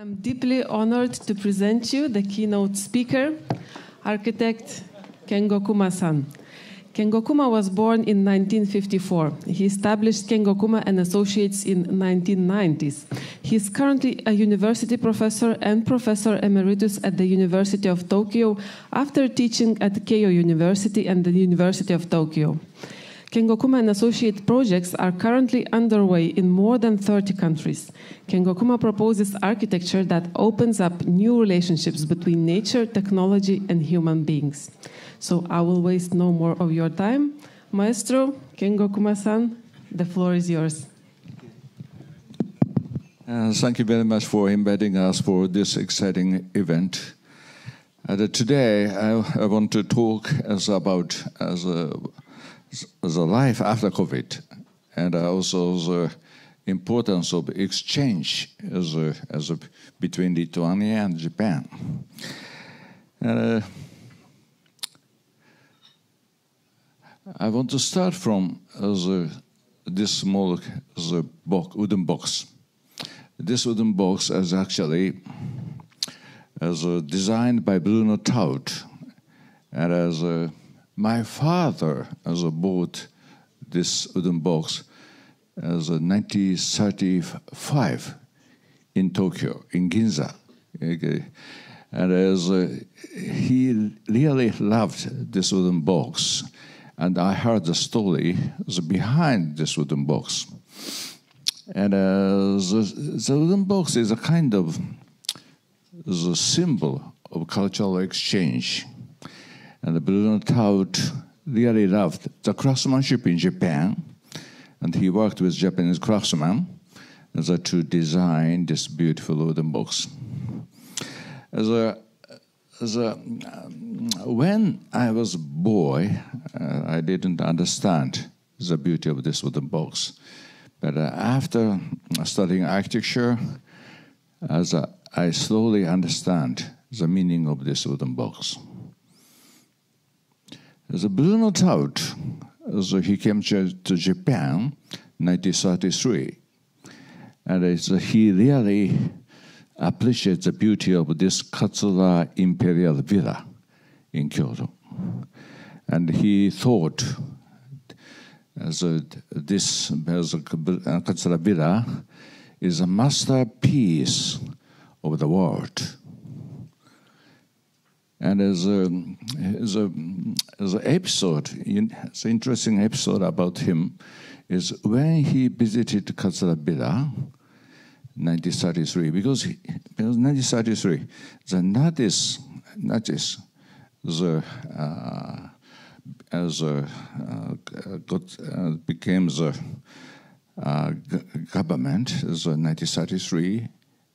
I'm deeply honored to present you the keynote speaker, architect Kengo Kuma-san. Kengo Kuma was born in 1954. He established Kengo Kuma and Associates in 1990s. He is currently a university professor and professor emeritus at the University of Tokyo after teaching at Keio University and the University of Tokyo. Kengo Kuma and Associate projects are currently underway in more than 30 countries. Kengo Kuma proposes architecture that opens up new relationships between nature, technology, and human beings. So I will waste no more of your time. Maestro Kengo Kuma-san, the floor is yours. Uh, thank you very much for inviting us for this exciting event. Uh, today, I, I, want to talk as about as a the life after COVID, and also the importance of exchange as a, as a, between Lithuania and Japan. Uh, I want to start from uh, the, this small the box, wooden box. This wooden box is actually uh, as designed by Bruno Taut, and uh, as a my father as a bought this wooden box as a 1935 in Tokyo, in Ginza. Okay. And as uh, he really loved this wooden box, and I heard the story behind this wooden box. And uh, the, the wooden box is a kind of the symbol of cultural exchange. And Bruno Taut really loved the craftsmanship in Japan, and he worked with Japanese craftsmen as a, to design this beautiful wooden box. As a, as a, when I was a boy, uh, I didn't understand the beauty of this wooden box. But uh, after studying architecture, as a, I slowly understand the meaning of this wooden box. The Bruno Taut, so he came to, to Japan 1933, and he really appreciates the beauty of this Katsura Imperial Villa in Kyoto. And he thought a, this a uh, Katsura Villa is a masterpiece of the world. And there's a, there's a, an episode, it's an interesting episode about him, is when he visited Katsura Villa, 1933, because, he, because 1933, the Nazis, Nardis, the, uh, as a, uh, got, uh, became the uh, government, so 1933,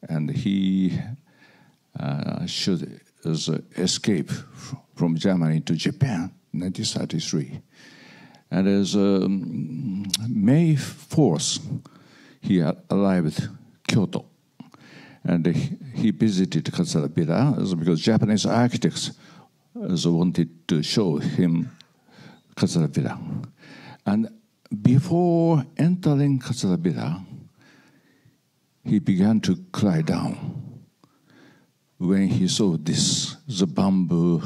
and he uh, should as escape from Germany to Japan, 1933. And as um, May 4th, he arrived Kyoto. And he visited Villa because Japanese architects wanted to show him Villa. And before entering Villa, he began to cry down when he saw this, the bamboo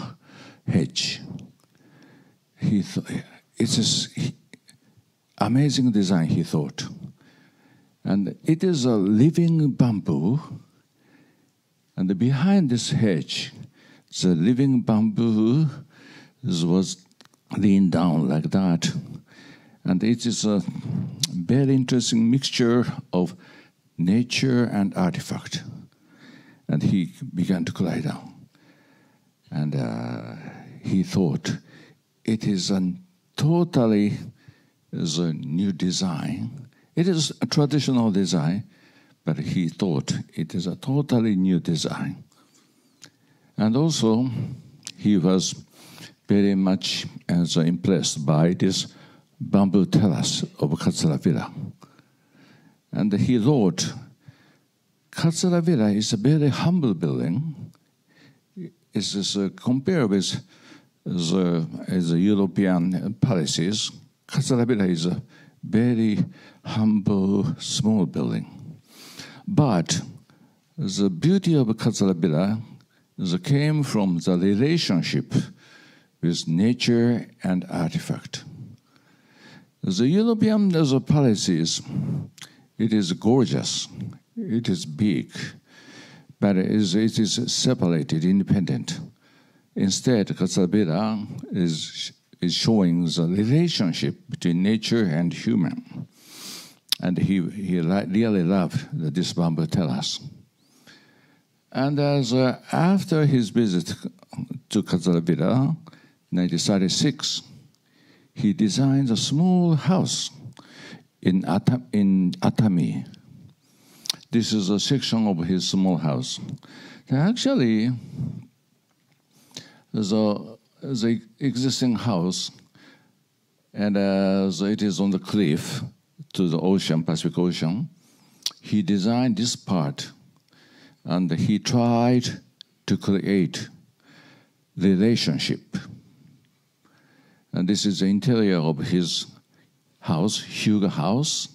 hedge. He thought, it's is amazing design, he thought. And it is a living bamboo. And behind this hedge, the living bamboo was leaned down like that. And it is a very interesting mixture of nature and artifact and he began to cry down. And uh, he thought, it is a totally is a new design. It is a traditional design, but he thought it is a totally new design. And also, he was very much as impressed by this bamboo terrace of Katsura Villa. And he thought Katsura Villa is a very humble building. It's just, uh, compared with the, the European palaces. Katsura Villa is a very humble, small building. But the beauty of Katsura came from the relationship with nature and artifact. The European the palaces, it is gorgeous, it is big, but it is, it is separated, independent. Instead, Katsura is, is showing the relationship between nature and human. And he, he really loved this bamboo terrace. And as uh, after his visit to Katsura 1936, he designed a small house in, Atam- in Atami. This is a section of his small house. Actually, the, the existing house, and as it is on the cliff to the ocean, Pacific Ocean, he designed this part and he tried to create relationship. And this is the interior of his house, Hyuga House.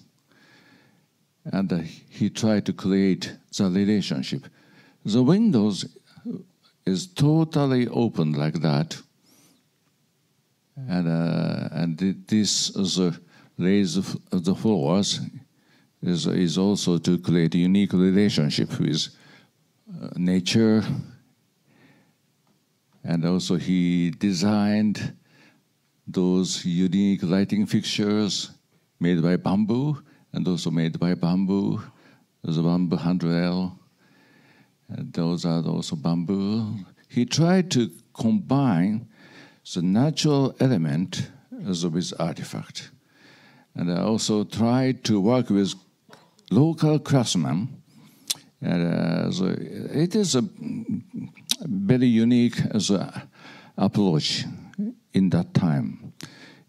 And uh, he tried to create the relationship. The windows is totally open like that. And, uh, and this the raise of the floors is, is also to create a unique relationship with uh, nature. And also, he designed those unique lighting fixtures made by bamboo and also made by bamboo. There's a bamboo handrail. And those are also bamboo. He tried to combine the natural element with artifact. And I also tried to work with local craftsmen and, uh, so it is a very unique as a approach in that time.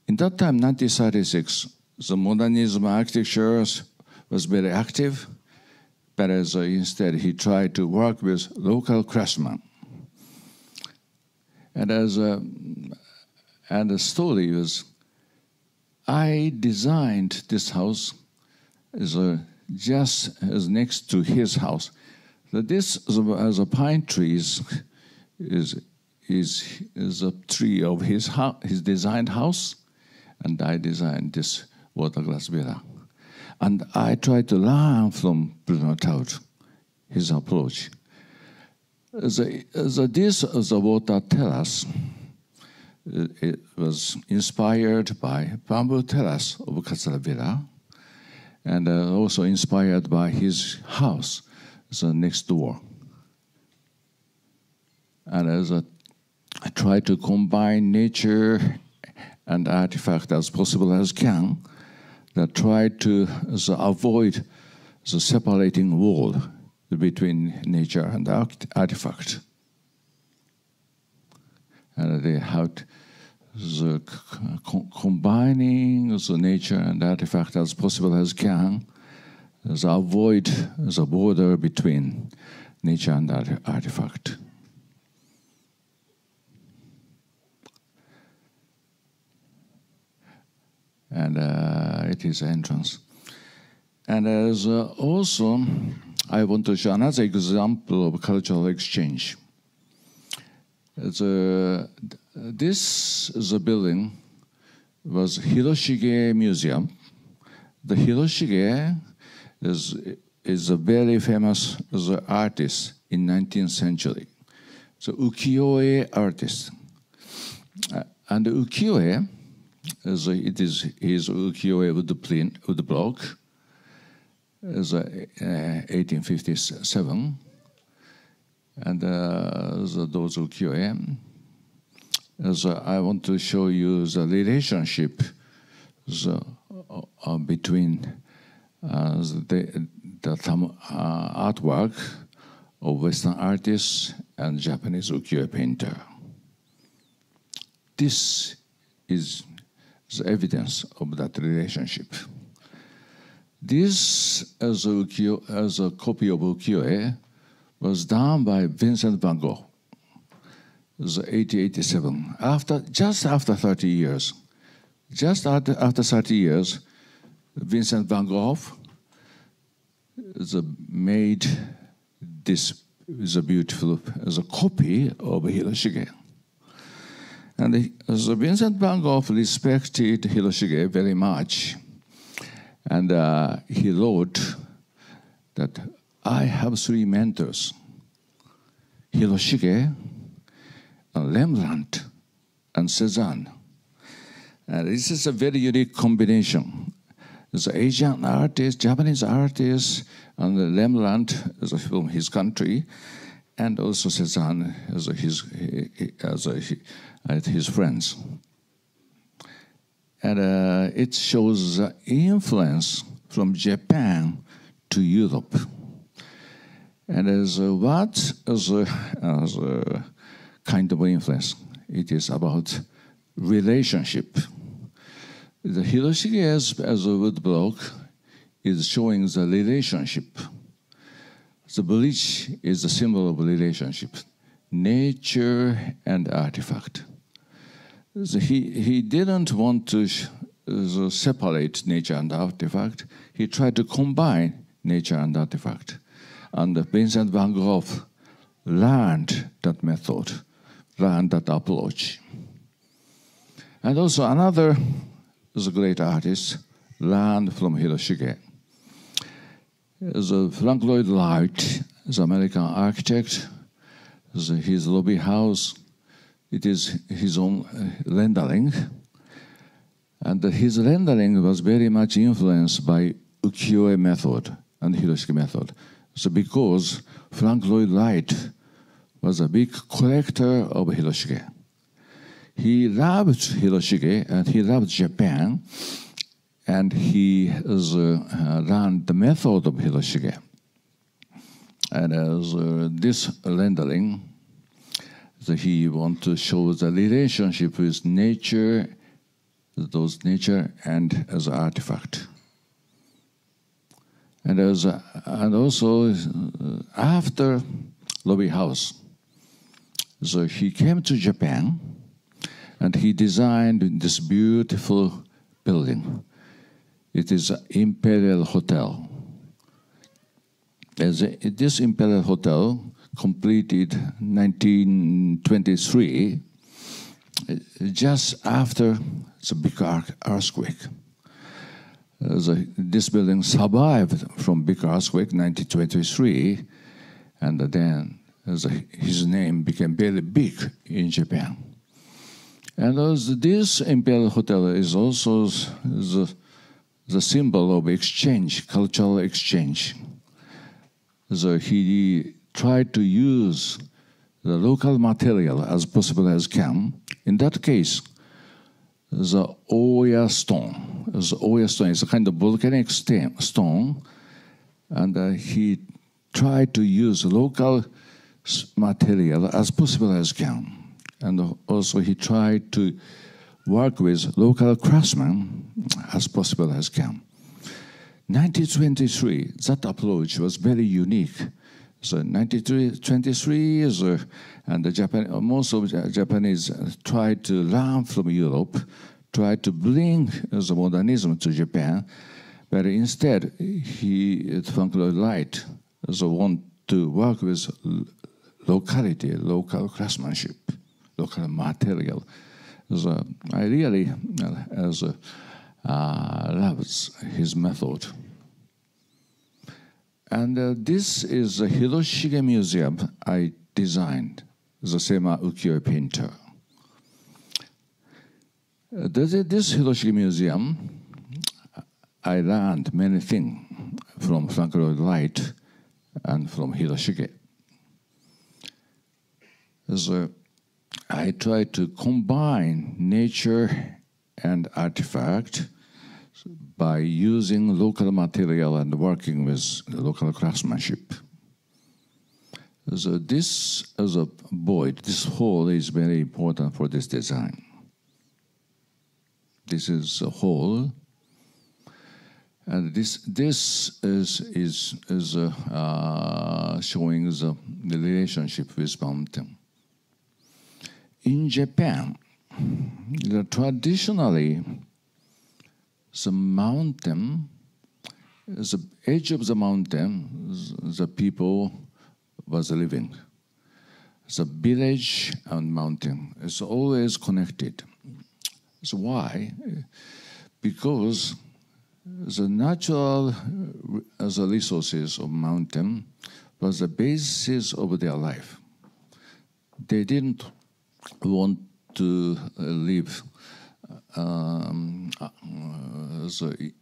In that time, 1936, the modernism architecture was very active, but instead he tried to work with local craftsmen. And as a, and the story was, I designed this house as a just as next to his house. This as a pine tree is, is, is, is a tree of his, his designed house, and I designed this water glass villa. And I tried to learn from Bruno Taut, his approach. The, the, this the water terrace it was inspired by bamboo terrace of Katsura Villa and uh, also inspired by his house, the next door. And as a, I try to combine nature and artifact as possible as can, that try to uh, so avoid the separating wall between nature and artifact. And they had the combining the nature and artifact as possible as can, the avoid the border between nature and artifact. And uh, it is entrance. And as uh, also, I want to show another example of cultural exchange. The, this is the building was Hiroshige Museum. The Hiroshige is, is a very famous artist in 19th century. So ukiyo-e artist. Uh, and ukiyo-e, is, it is his ukiyo-e wood, plane, wood block, is uh, 1857 and uh, the, those ukiyo-e. As I want to show you the relationship the, uh, between uh, the, the uh, artwork of Western artists and Japanese ukiyo-e painter. This is the evidence of that relationship. This, as a, as a copy of ukiyo-e, was done by Vincent van Gogh. Was 1887. After, just after 30 years, just after, after 30 years, Vincent van Gogh made this is a beautiful a copy of Hiroshige. And the, so Vincent van Gogh respected Hiroshige very much. And uh, he wrote that I have three mentors Hiroshige, Rembrandt, and Cezanne. And this is a very unique combination. An Asian artist, Japanese artist, and Rembrandt from his country, and also Cezanne as his, as his friends. And uh, it shows the influence from Japan to Europe. And as uh, what as a, as a kind of influence, it is about relationship. The Hiroshige as, as a woodblock is showing the relationship. The bridge is a symbol of relationship, nature and artifact. So he, he didn't want to separate nature and artifact. He tried to combine nature and artifact. And Vincent van Gogh learned that method, learned that approach. And also another a great artist, learned from Hiroshige. The Frank Lloyd Wright, the American architect, his Robie house, it is his own uh, rendering. And his rendering was very much influenced by ukiyo-e method and Hiroshige method. So because Frank Lloyd Wright was a big collector of Hiroshige. He loved Hiroshige and he loved Japan, and he has, uh, learned the method of Hiroshige. And as uh, this rendering, so he want to show the relationship with nature, those nature and as artifact. And as a, and also uh, after Robie House, so he came to Japan and he designed this beautiful building. It is an Imperial Hotel. As a, this Imperial Hotel completed 1923, just after the big earthquake. The, this building survived from big earthquake 1923, and then the, his name became very big in Japan. And this Imperial Hotel is also the, the symbol of exchange, cultural exchange. So he tried to use the local material as possible as can. In that case, the Oya stone. The Oya stone is a kind of volcanic stone, and uh, he tried to use local material as possible as can. And also he tried to work with local craftsmen as possible as can. 1923, that approach was very unique. So 1923 is, uh, and the Japan, most of the Japanese tried to learn from Europe, tried to bring the modernism to Japan, but instead he, Frank Lloyd Wright, also want to work with locality, local craftsmanship, local material. So I really uh, as, uh, loves his method. And uh, this is the Hiroshige Museum I designed, the Sema Ukiyo painter. Uh, this Hiroshige Museum, I learned many things from Frank Lloyd Wright and from Hiroshige. So I try to combine nature and artifact by using local material and working with local craftsmanship. So this, as a void, this hole is very important for this design. This is a hole, and this this is is is uh, showing the, the relationship with mountain. In Japan, the traditionally the mountain, the edge of the mountain, the people was living. The village and mountain is always connected. So why? Because the natural uh, the resources of mountain was the basis of their life. They didn't want to uh, live um, uh,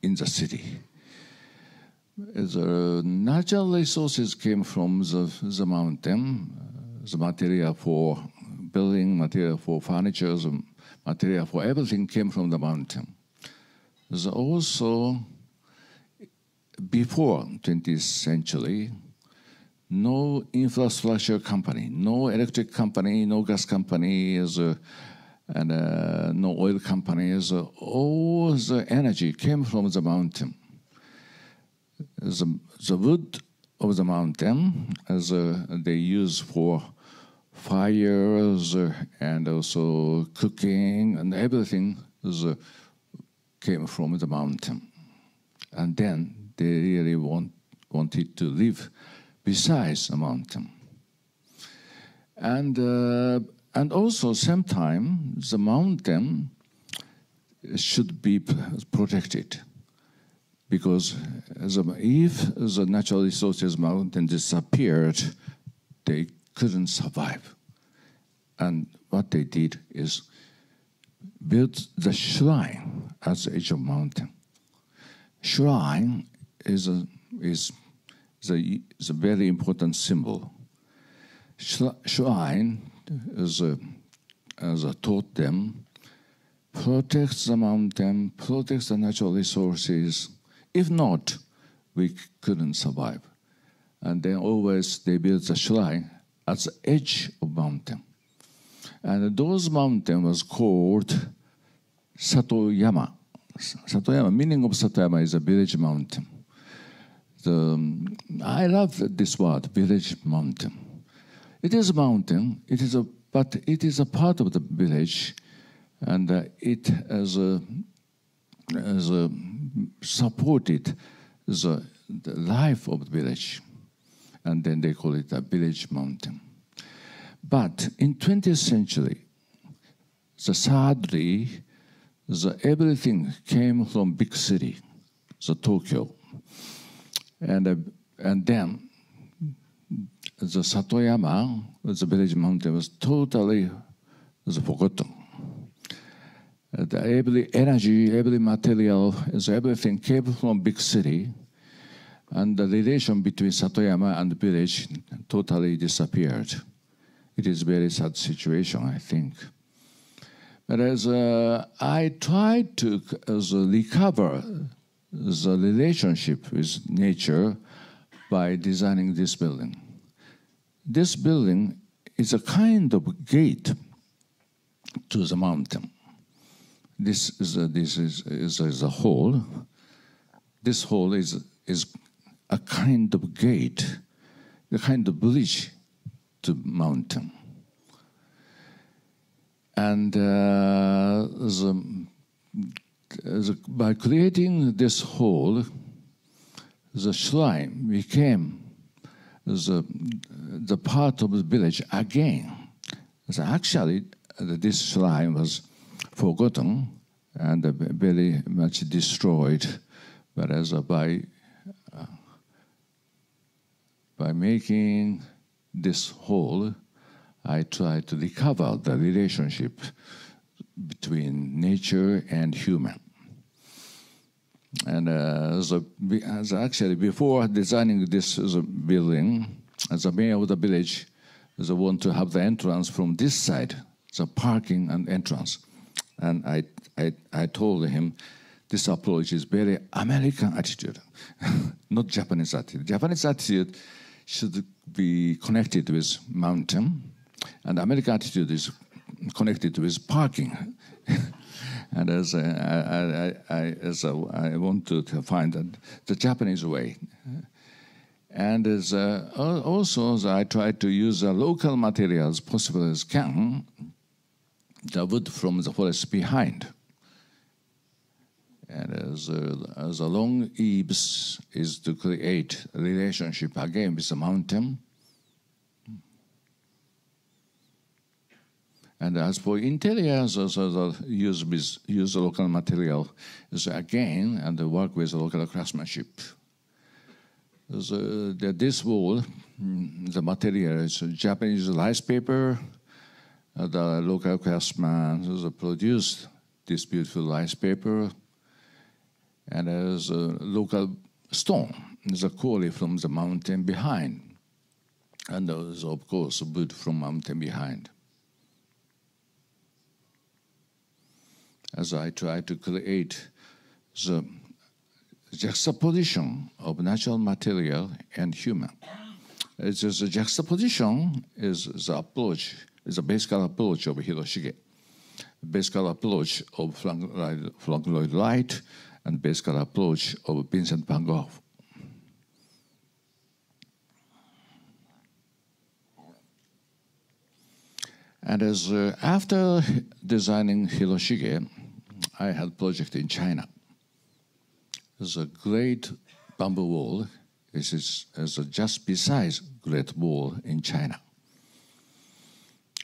in the city. The natural resources came from the, the mountain, the material for building, material for furniture, material for everything came from the mountain. There's also, before 20th century, no infrastructure company, no electric company, no gas companies, uh, and uh, no oil companies. Uh, all the energy came from the mountain. The, the wood of the mountain, as uh, they use for fires and also cooking and everything, came from the mountain. And then they really want, wanted to live besides the mountain. And, uh, and also, same time, the mountain should be protected because if the natural resources mountain disappeared, they couldn't survive. And what they did is built the shrine at the edge of mountain. Shrine is a, is is a very important symbol. Shrine, as a, as I taught them, protects the mountain, protects the natural resources. If not, we couldn't survive. And then always they built the shrine at the edge of mountain. And those mountain was called Satoyama. Satoyama, meaning of Satoyama is a village mountain. The, I love this word, village mountain. It is a mountain, it is a, but it is a part of the village, and uh, it as a, as a supported the, the life of the village, and then they call it a village mountain. But in 20th century, the sadly, the everything came from big city, the Tokyo, and uh, and then the Satoyama, the village mountain, was totally forgotten. The every energy, every material, everything came from big city, and the relation between Satoyama and the village totally disappeared. It is a very sad situation, I think. But as uh, I tried to as, uh, recover the relationship with nature by designing this building. This building is a kind of gate to the mountain. This is a, this is, is, is a hall. This hole is, is a kind of gate, a kind of bridge to mountain. And uh, the, by creating this hall, the shrine became the, the part of the village again. So actually, this shrine was forgotten and very much destroyed, whereas by, uh, by making this whole, I try to recover the relationship between nature and human. And uh, as actually before designing this building, as a mayor of the village, I want to have the entrance from this side, the parking and entrance. And I, I, I told him this approach is very American attitude, not Japanese attitude. Japanese attitude should be connected with mountain, and American attitude is connected with parking. and as I, I, I, as I want to, find the Japanese way. And as, uh, also, as I try to use local materials possible as can, the wood from the forest behind. And as, as a long eaves is to create a relationship again with the mountain And as for interiors, also use with use local material is again and work with local craftsmanship. So the, this wall, mm, the material is Japanese rice paper. Uh, the local craftsman produced this beautiful rice paper, and there's a local stone, the quarry from the mountain behind, and there's of course wood from mountain behind. As I try to create the juxtaposition of natural material and human. It's just the juxtaposition is the approach, is the basic approach of Hiroshige. Basic approach of Frank Lloyd Wright and basic approach of Vincent van Gogh. And as uh, after designing Hiroshige, I had project in China. There's a great bamboo wall. This is, is just besides Great Wall in China.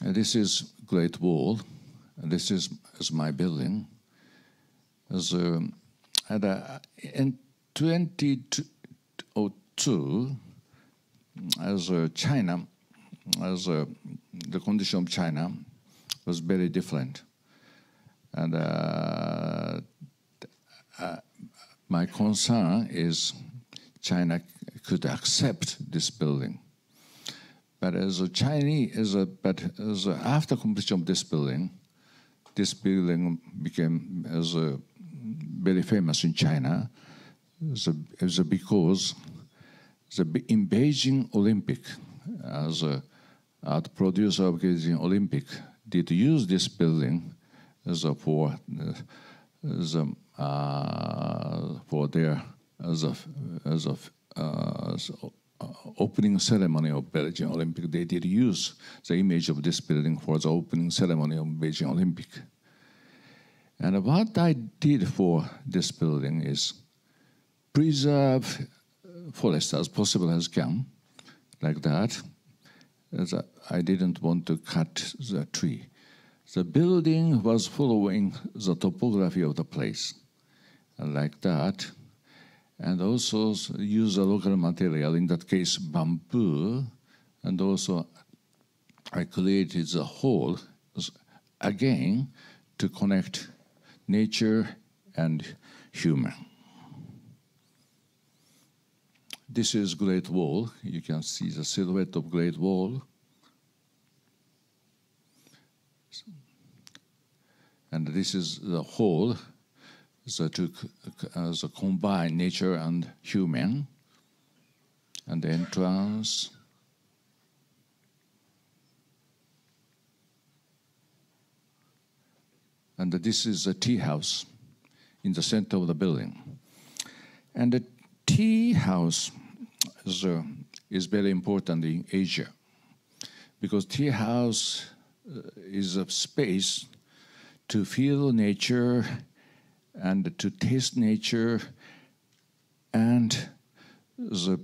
And this is Great Wall. And this is, is my building. As, uh, and, uh, in 2002, as uh, China, as uh, the condition of China was very different. And uh, uh, my concern is China could accept this building. But as a Chinese, as a, but as a, after completion of this building, this building became as a very famous in China, as a, as a because the, in Beijing Olympic, as a, uh, the producer of Beijing Olympic, did use this building for the for their as a as a opening ceremony of Beijing Olympic, they did use the image of this building for the opening ceremony of Beijing Olympic. And what I did for this building is preserve forest as possible as can, like that. As I didn't want to cut the tree. The building was following the topography of the place, like that, and also use a local material, in that case bamboo, and also I created the hall again to connect nature and human. This is Great Wall. You can see the silhouette of Great Wall. And this is the whole the combine nature and human. And the entrance. And this is a tea house in the center of the building. And the tea house is, uh, is very important in Asia because tea house uh, is a space to feel nature and to taste nature and the,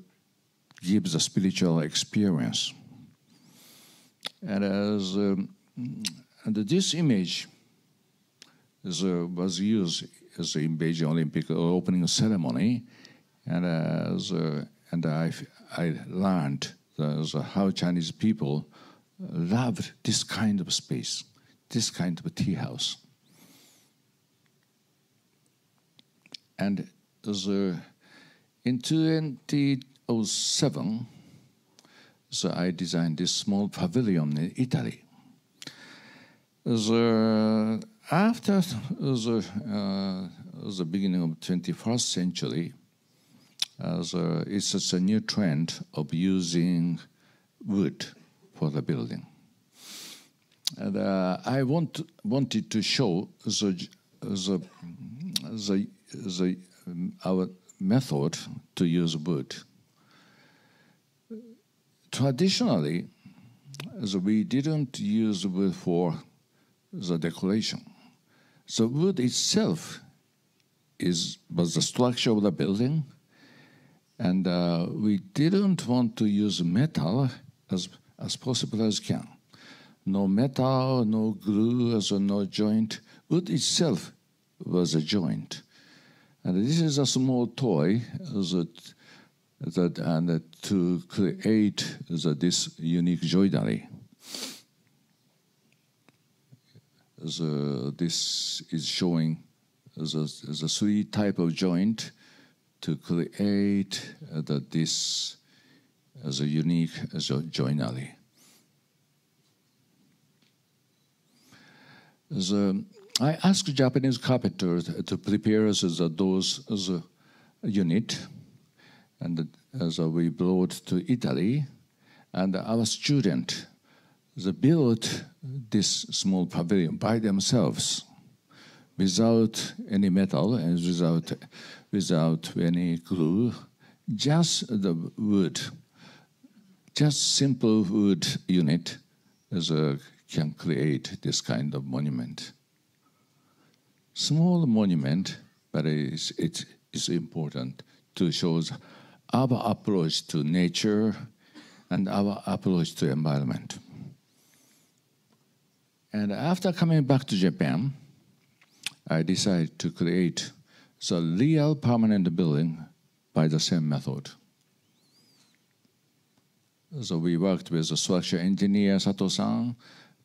give the spiritual experience. And as um, and this image was used as in Beijing Olympic opening ceremony, and as uh, and I I learned the, how Chinese people loved this kind of space this kind of a tea house. And the, in 2007, so I designed this small pavilion in Italy. The, after the, uh, the beginning of 21st century, uh, the, it's a new trend of using wood for the building. And, uh, I want, wanted to show the, the, the, the, um, our method to use wood. Traditionally, the, we didn't use wood for the decoration. The wood itself is, was the structure of the building, and uh, we didn't want to use metal as, as possible as can. No metal, no glue, also no joint. Wood itself was a joint. And this is a small toy that, that and to create the, this unique joinery. The, this is showing the, the three type of joint to create uh, the, this as a unique as a joinery. The, uh, I asked Japanese carpenters to prepare the doors a unit, and as we brought to Italy, and our student they built this small pavilion by themselves without any metal and without without any glue just the wood just simple wood unit as a, can create this kind of monument small monument but it's, it's, it's important to show our approach to nature and our approach to environment and after coming back to Japan, I decided to create the real permanent building by the same method. So we worked with the structure engineer Sato-san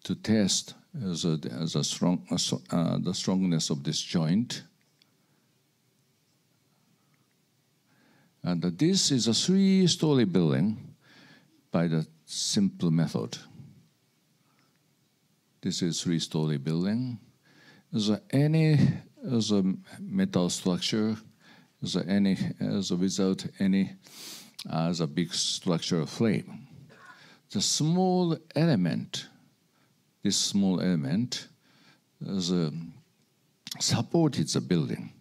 to test uh, the, the, strong, uh, uh, the strongness of this joint. And this is a three-story building by the simple method. This is three-story building. Is there any is a metal structure? Is there any is without any uh, as a big structure frame? The small element, this small element, is a, supported the building.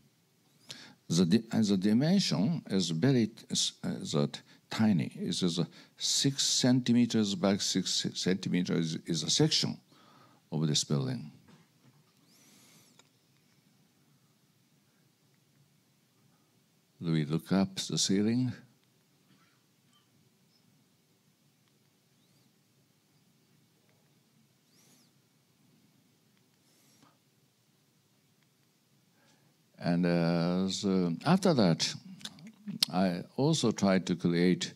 The, the dimension is very is, is that tiny. It is a six centimeters by six centimeters is, a section of this building. We look up the ceiling? And uh, so after that, I also tried to create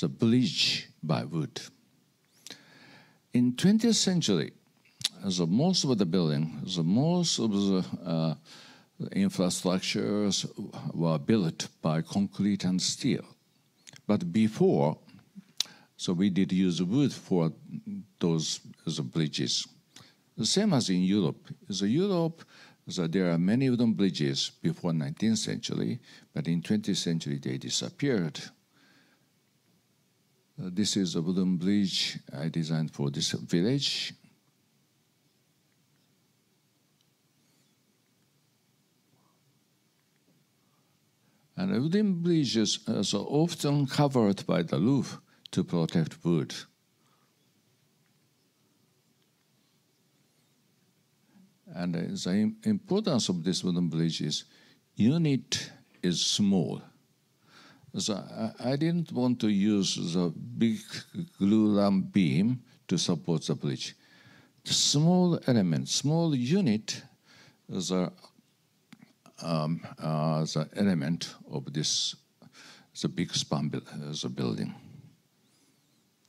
the bridge by wood. In 20th century, the most of the building, the most of the uh, infrastructures were built by concrete and steel. But before, so we did use wood for those the bridges. The same as in Europe. The Europe, so there are many wooden bridges before 19th century, but in 20th century they disappeared. Uh, this is a wooden bridge I designed for this village. And wooden bridges are often covered by the roof to protect wood. And the importance of this wooden bridge is unit is small. So I didn't want to use the big glue beam to support the bridge. The small element, small unit, the um, uh, the element of this the big span uh, the building.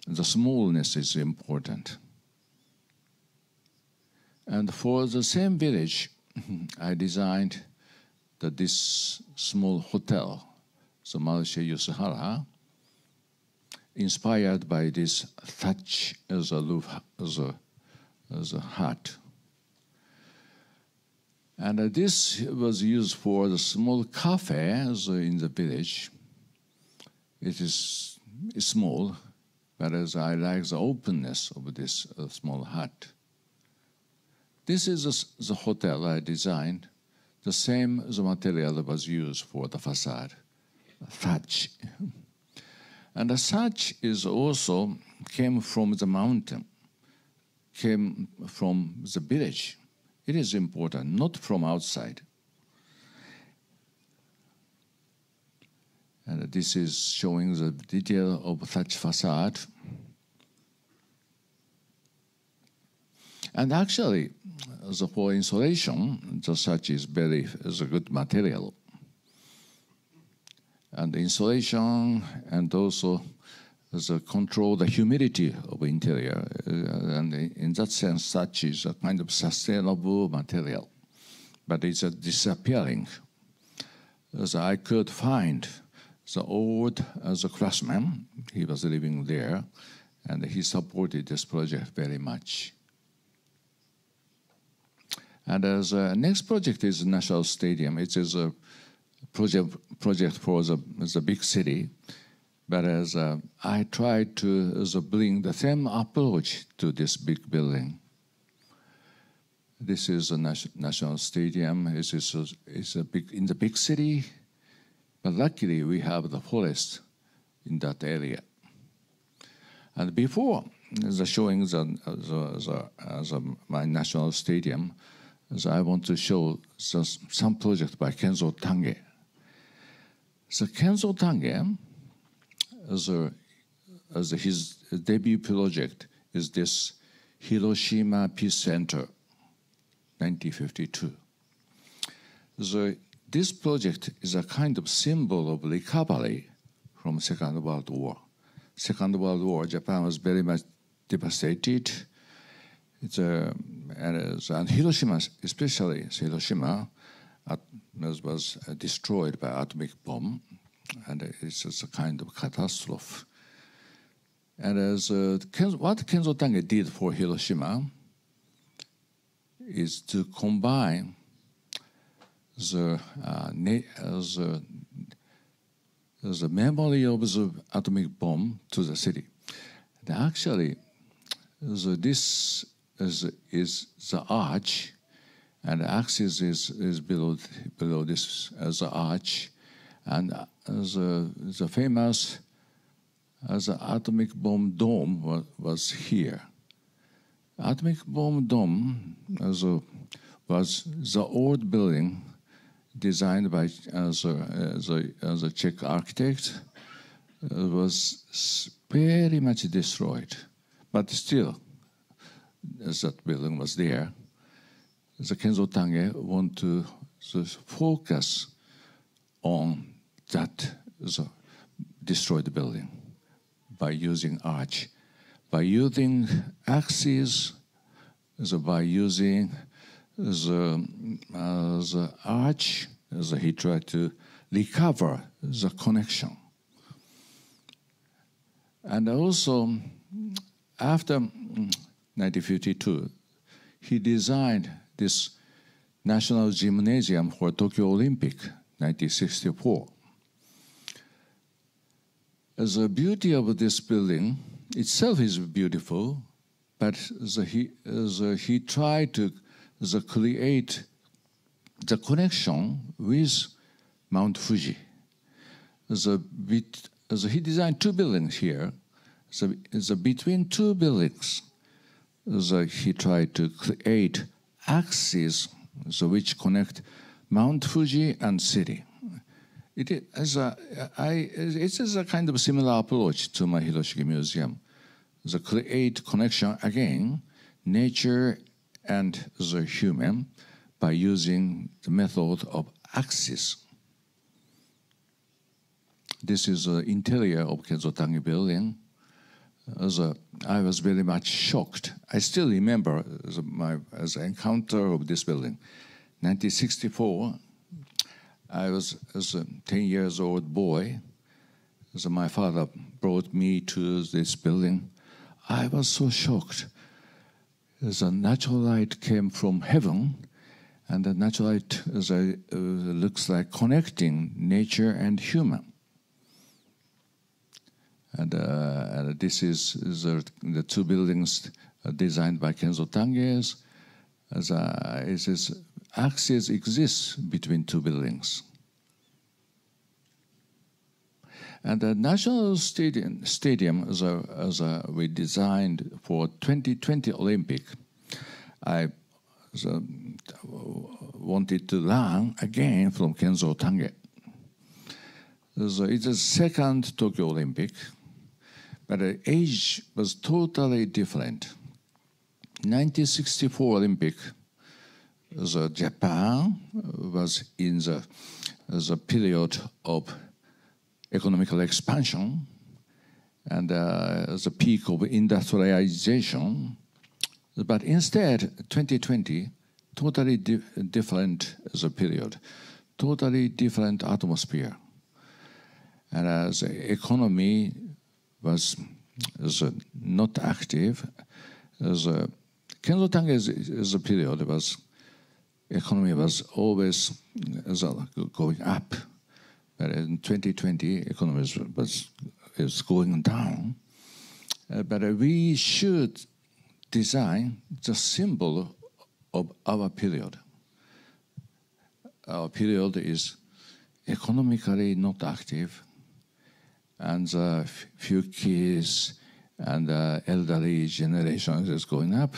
The smallness is important. And for the same village, I designed that this small hotel, the Marche Yusuhara, inspired by this thatch as a roof, as a, as a hut. And uh, this was used for the small cafes in the village. It is small, but as I like the openness of this uh, small hut. This is a, the hotel I designed. The same the material that was used for the facade, thatch. And the thatch is also came from the mountain, came from the village it is important, not from outside. And this is showing the detail of thatch facade. And actually, the, for insulation, the thatch is very is a good material. And insulation and also the control the humidity of interior. Uh, and in that sense, thatch is a kind of sustainable material. But it's uh, disappearing. As I could find the old as a craftsman, he was living there, and he supported this project very much. And as uh, next project is National Stadium. It is a project project for the, the big city, but as uh, I tried to bring the same approach to this big building. This is a national stadium. It is a, it's a big in the big city, but luckily we have the forest in that area. And before the showing the, the, the, the my national stadium, so I want to show some project by Kenzo Tange. So Kenzo Tange, as, a, as his debut project is this Hiroshima Peace Center, 1952. So this project is a kind of symbol of recovery from Second World War. Second World War, Japan was very much devastated it's a, and, Hiroshima, especially Hiroshima, was destroyed by atomic bomb, and it's a kind of catastrophe. And as uh, what Kenzo Tange did for Hiroshima is to combine the, uh, the, the memory of the atomic bomb to the city. And actually, the, this is, is the arch, and the axis is, is below, below this as the arch, and uh, the, the famous as the atomic bomb dome was, was here. Atomic bomb dome as a, was the old building designed by as a, as a Czech architect. It was very much destroyed, but still as that building was there, the Kenzo Tange want to focus on that the destroyed building by using arch, by using axes, so by using the, uh, the arch, so he tried to recover the connection. And also, after 1952, he designed this National Gymnasium for Tokyo Olympic, 1964. As The beauty of this building itself is beautiful, but the, he, the, he tried to the create the connection with Mount Fuji. The, he designed two buildings here. The, the between two buildings, so he tried to create axes so which connect Mount Fuji and city. It is a, I, it is a kind of similar approach to my Hiroshige Museum. The create connection again, nature and the human by using the method of axis. This is the interior of Kenzo Tange building as a, I was very much shocked. I still remember as a, my as an encounter of this building. 1964, I was as a 10 years old boy. So my father brought me to this building. I was so shocked. A natural light came from heaven, and the natural light a, uh, looks like connecting nature and human. And, uh, and this is, is the two buildings designed by Kenzo Tanges. As uh, it says, axis exists between two buildings. And the National Stadium, stadium as, a, as a, we designed for 2020 Olympic, I wanted to learn again from Kenzo Tange. So it's the second Tokyo Olympic, but the age was totally different. 1964 Olympic, the Japan was in the, the period of economical expansion and uh, the peak of industrialization. But instead, 2020, totally di- different the period, totally different atmosphere. And as the economy was, not active, the Kenzo Tange is, is a period was economy was always going up. But in 2020, economy was is going down. Uh, but we should design the symbol of our period. Our period is economically not active, and the few kids and the elderly generation is going up.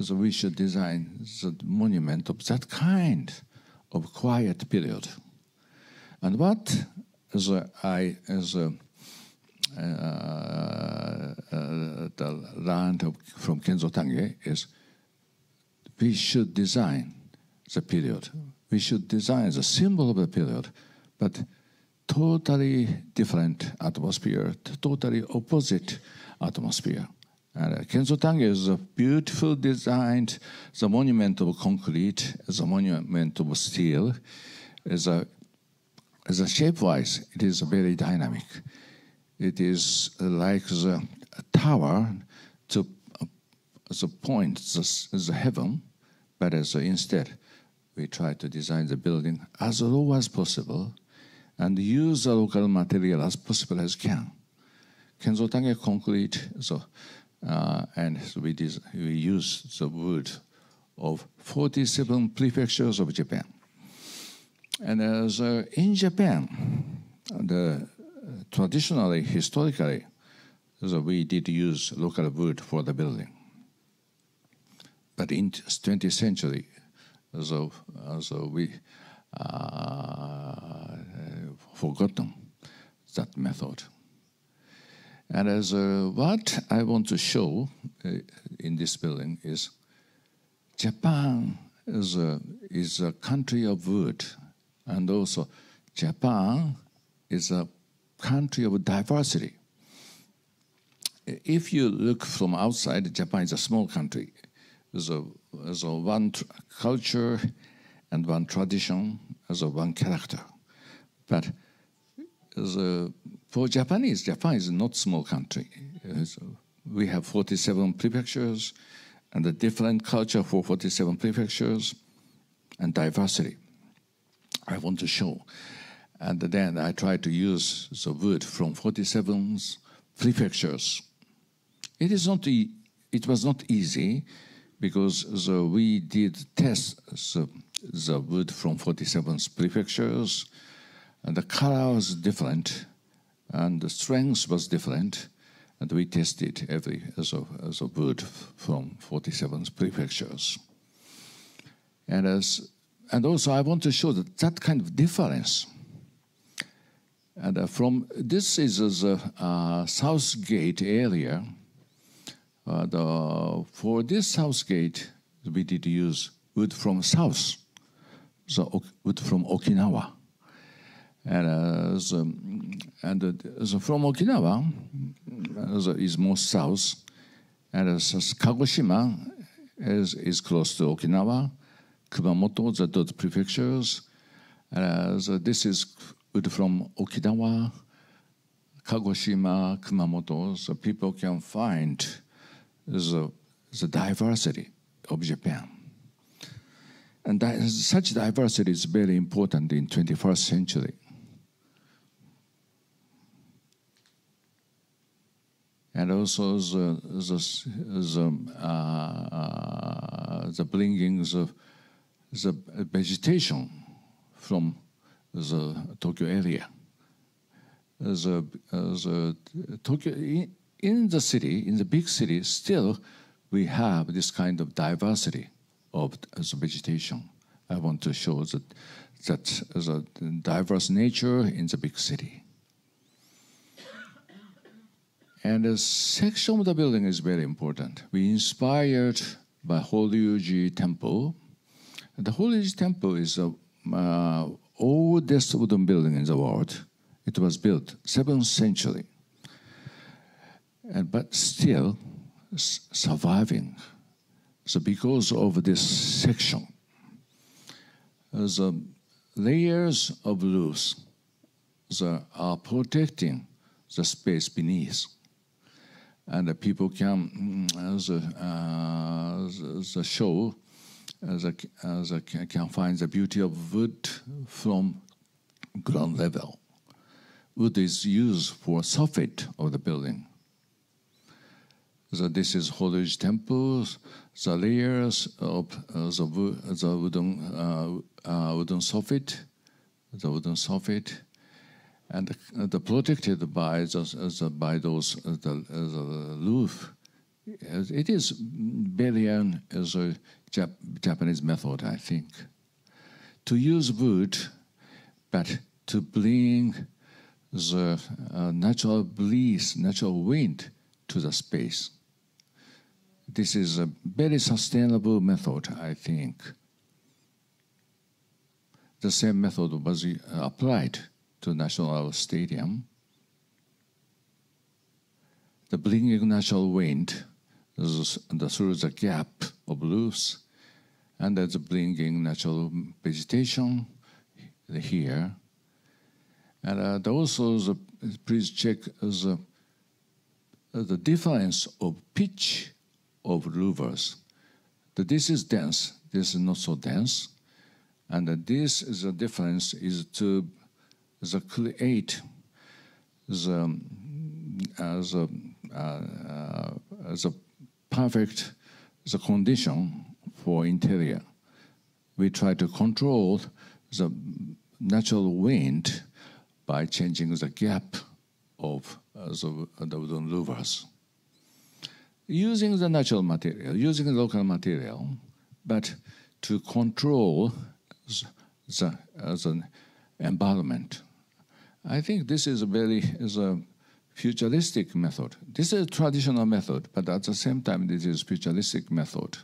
So we should design the monument of that kind of quiet period. And what as I as a, uh, uh, the from Kenzo Tange is we should design the period. We should design the symbol of the period, but totally different atmosphere, totally opposite atmosphere. And uh, Kenzo Tange is a beautiful designed, the monument of concrete, the monument of steel, is a, is a shape-wise, it is very dynamic. It is like the tower to uh, the point, the, the heaven, but as instead, we try to design the building as low as possible and use the local material as possible as can. Kenzo Tange concrete, so, uh, and we, we use the wood of 47 prefectures of Japan. And as uh, in Japan, the traditionally, historically, so we did use local wood for the building. But in 20th century, so, so we uh, forgotten that method. And as uh, what I want to show uh, in this building is Japan is a, is a country of wood, and also Japan is a country of diversity. If you look from outside, Japan is a small country. There's a, there's a one culture and one tradition, as a one character. But the, for Japanese, Japan is not small country. We have 47 prefectures and a different culture for 47 prefectures and diversity. I want to show. And then I try to use the wood from 47 prefectures. It is not e- it was not easy because the, we did test the, the wood from 47 prefectures. And the color was different and the strength was different and we tested every as a, as a wood from 47 prefectures. And as and also i want to show that that kind of difference. And uh, from this is the uh, south gate area. Uh, the, for this south gate we did use wood from south so from okinawa and uh, the, and the from Okinawa uh, is more south, and uh, Kagoshima is, is close to Okinawa, Kumamoto, the those prefectures. So this is from Okinawa, Kagoshima, Kumamoto, so people can find the, the diversity of Japan. And that, such diversity is very important in 21st century. and also the the, the, uh, the bringing the, the vegetation from the Tokyo area. The, the Tokyo in, in the city, in the big city, still we have this kind of diversity of the vegetation. I want to show that that the diverse nature in the big city. And the section of the building is very important. We inspired by Horyuji Temple. The Horyuji Temple is the uh, oldest wooden building in the world. It was built 7th century, and, but still surviving. So because of this section, the layers of roofs the, are protecting the space beneath. And the people can, the, uh, the, the show, the, the, can find the beauty of wood from ground level. Wood is used for soffit of the building. So this is Horyuji Temple. The layers of uh, the, the wooden, uh, uh, wooden soffit, the wooden soffit, and the, protected by the, the by those the, the roof. It is very as a Jap Japanese method, I think, to use wood, but to bring the uh, natural breeze, natural wind to the space. This is a very sustainable method, I think. The same method was uh, applied to National Stadium. The bringing natural wind through the gap of roofs, and that's bringing natural vegetation here. And uh, also, the, please check the, the difference of pitch of louvers. This is dense, this is not so dense. And this is the difference is to the create the, uh, the, uh, uh, the perfect the condition for interior. We try to control the natural wind by changing the gap of uh, the, the wooden louvers using the natural material, using the local material, but to control the, uh, the environment. I think this is a very is a futuristic method. This is a traditional method, but at the same time, this is futuristic method.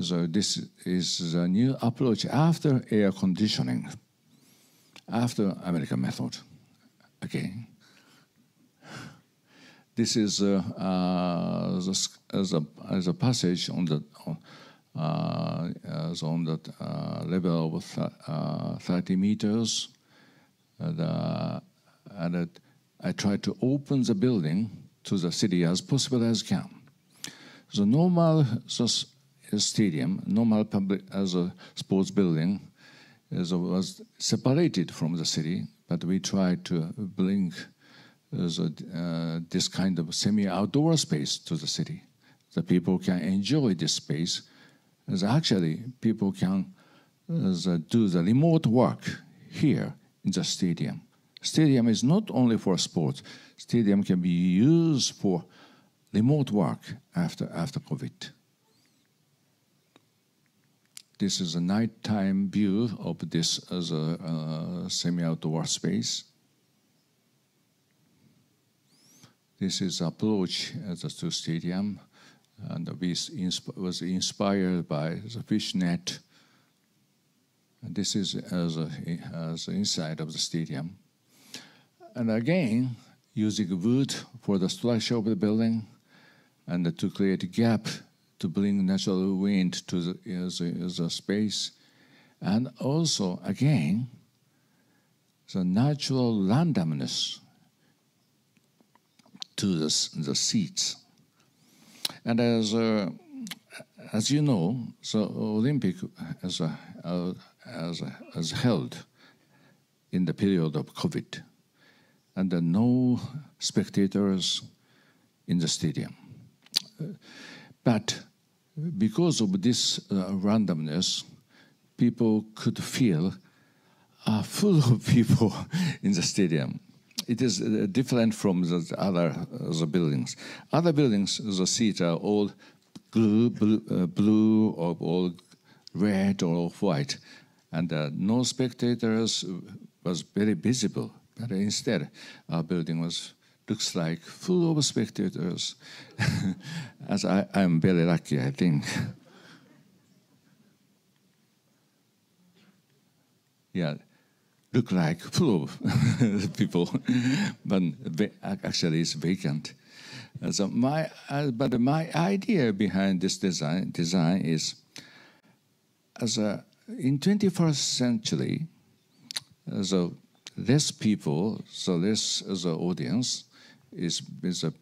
So this is a new approach after air conditioning, after American method. Okay. This is uh, uh, the, as, a, as a passage on the uh, as on the uh, level of th uh, 30 meters. And, uh, and I try to open the building to the city as possible as can. The normal the stadium, normal public as a sports building, is, was separated from the city, but we try to bring a, uh, this kind of semi-outdoor space to the city. The people can enjoy this space. As actually, people can uh, do the remote work here in the stadium. Stadium is not only for sports. Stadium can be used for remote work after after COVID. This is a nighttime view of this as a uh, semi-outdoor space. This is approach at the Stu Stadium, and insp was inspired by the fish net. And this is as, a, as inside of the stadium. And again, using wood for the structure of the building and to create a gap to bring natural wind to the, the, the space. And also, again, the natural randomness to the, the seats. And as, uh, as you know, the Olympic as, uh, as, as held in the period of COVID, and there no spectators in the stadium. But because of this uh, randomness, people could feel uh, full of people in the stadium it is uh, different from the other uh, the buildings. Other buildings, the seats are all blue, blue, uh, blue or all red or white, and no spectators was very visible. But instead, our building was looks like full of spectators. As I, I'm very lucky, I think. yeah, look like full of people, but actually it's vacant. So my, uh, but my idea behind this design design is, as a in 21st century, so less people, so less as an audience is is a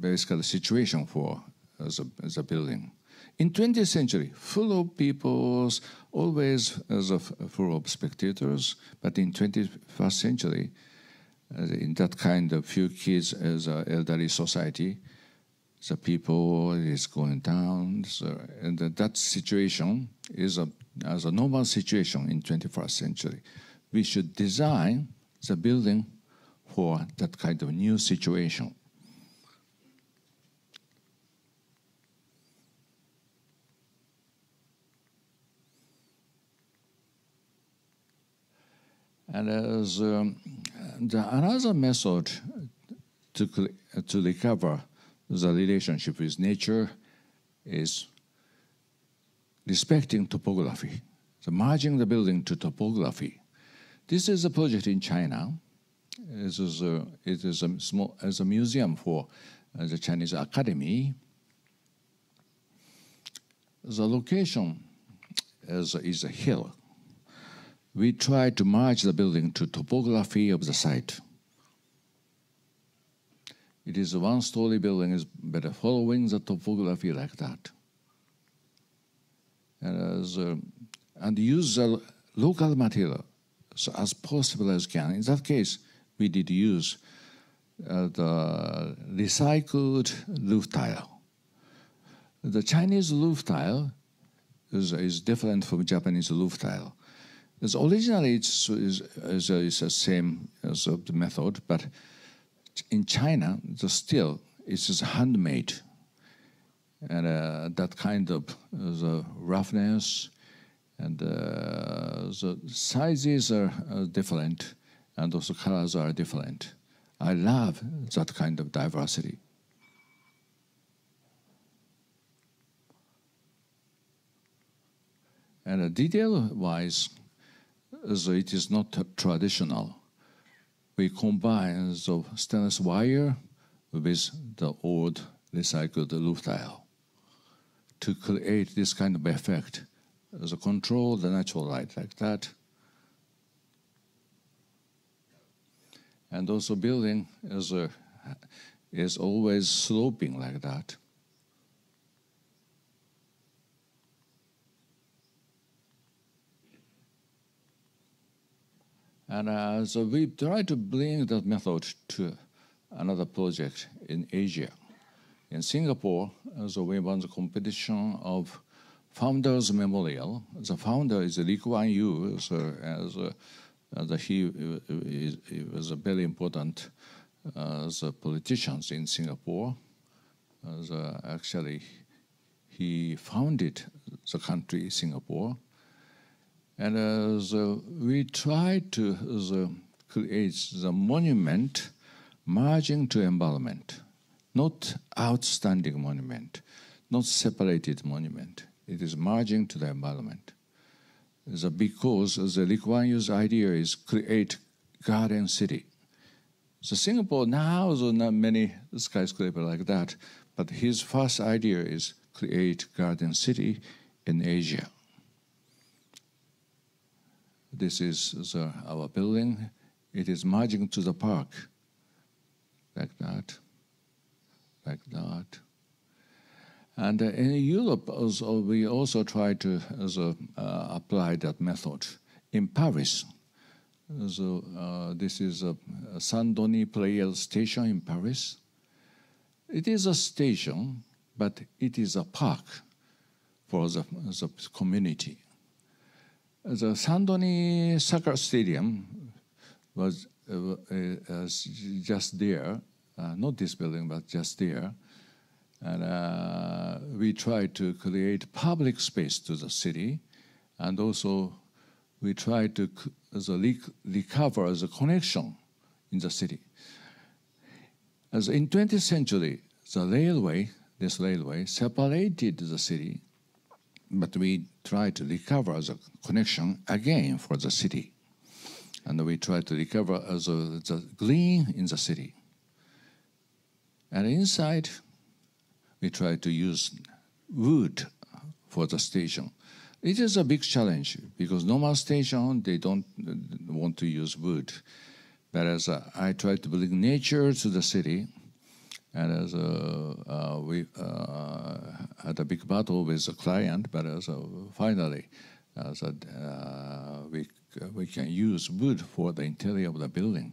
basically a situation for as a, as a building. In 20th century, full of people, always as a full of spectators, but in 21st century, uh, in that kind of few kids as elderly society, the people is going down, so, and that situation is a, as a normal situation in 21st century. We should design the building for that kind of new situation. And as um, the, another method to, to recover the relationship with nature is respecting topography, so merging the building to topography. This is a project in China. It is a, it is a small as a museum for uh, the Chinese Academy. The location is, is a hill we try to merge the building to topography of the site. It is a one-story building, is better following the topography like that. And, as, uh, and use the local material so as possible as can. In that case, we did use uh, the recycled roof tile. The Chinese roof tile is, is different from Japanese roof tile. Originally it's, it's, the same as the method, but in China, the steel is handmade, and uh, that kind of uh, the roughness and uh, the sizes are, different, and also colors are different. I love that kind of diversity. And uh, detail-wise, so it is not traditional. We combine the stainless wire with the old recycled roof tile to create this kind of effect. So control the natural light like that. And also building is, a, is always sloping like that. And uh, so we try to bring that method to another project in Asia. In Singapore, so we won the competition of Founders Memorial. The founder is Lee Kuan Yew, so as, uh, as he, he, was a very important uh, the politicians in Singapore. Uh, actually, he founded the country Singapore and uh, we try to create the monument merging to environment, not outstanding monument, not separated monument. It is merging to the environment. The, because the Lee Kuan Yew's idea is create garden city. So Singapore now there are not many skyscrapers like that, but his first idea is create garden city in Asia. This is the, our building. It is merging to the park, like that, like that. And uh, in Europe, also, we also try to also, uh, apply that method. In Paris, so uh, this is a, a Saint-Denis Pleyel station in Paris. It is a station, but it is a park for the, the community the Saint-Denis Soccer Stadium was uh, uh, just there, uh, not this building, but just there. And uh, we tried to create public space to the city, and also we tried to recover the connection in the city. As in 20th century, the railway, this railway, separated the city, but we try to recover the connection again for the city. And we try to recover the, the green in the city. And inside, we try to use wood for the station. It is a big challenge because normal station they don't want to use wood, but as uh, I try to bring nature to the city, and as uh, we uh, had a big battle with the client, but as finally, as uh, we we can use wood for the interior of the building.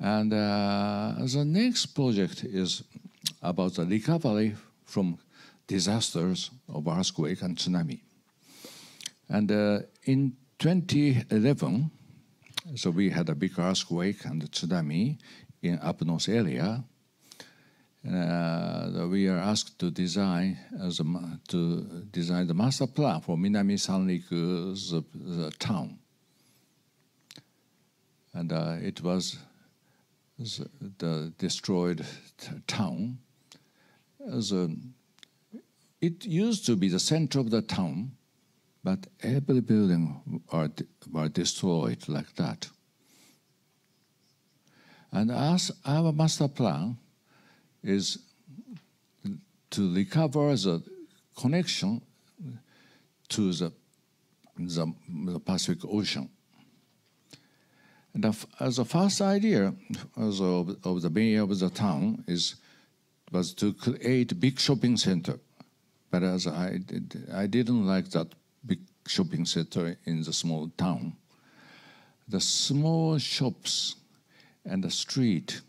And uh, the next project is about the recovery from disasters of earthquake and tsunami. And uh, in 2011, so we had a big earthquake and tsunami in up north area. Uh, we are asked to design as a, to design the master plan for Minami Sanriku, the, the town, and uh, it was the destroyed town. As it used to be the center of the town, but every building are, were destroyed like that. And as our master plan is to recover the connection to the, the, the Pacific Ocean. And the, a first idea of, of the mayor of the town is was to create big shopping center, but as I I didn't like that big shopping center in the small town. The small shops and the street,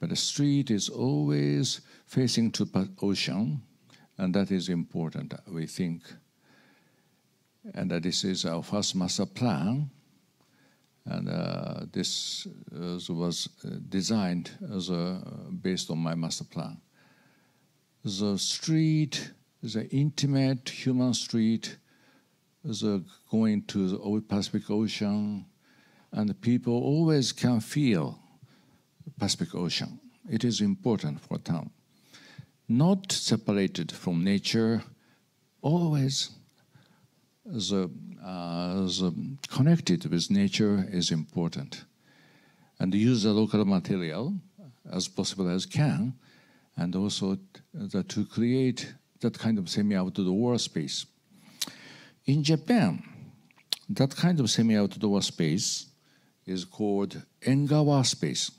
but the street is always facing to ocean, and that is important, we think. And this is our first master plan and uh, this uh, was uh, designed as a, based on my master plan. The street, the intimate human street, the going to the Pacific Ocean, and people always can feel Pacific Ocean. It is important for town. Not separated from nature, always the uh, connected with nature is important. And use the local material as possible as can, and also the, to create that kind of semi-outdoor space. In Japan, that kind of semi-outdoor space is called Engawa space.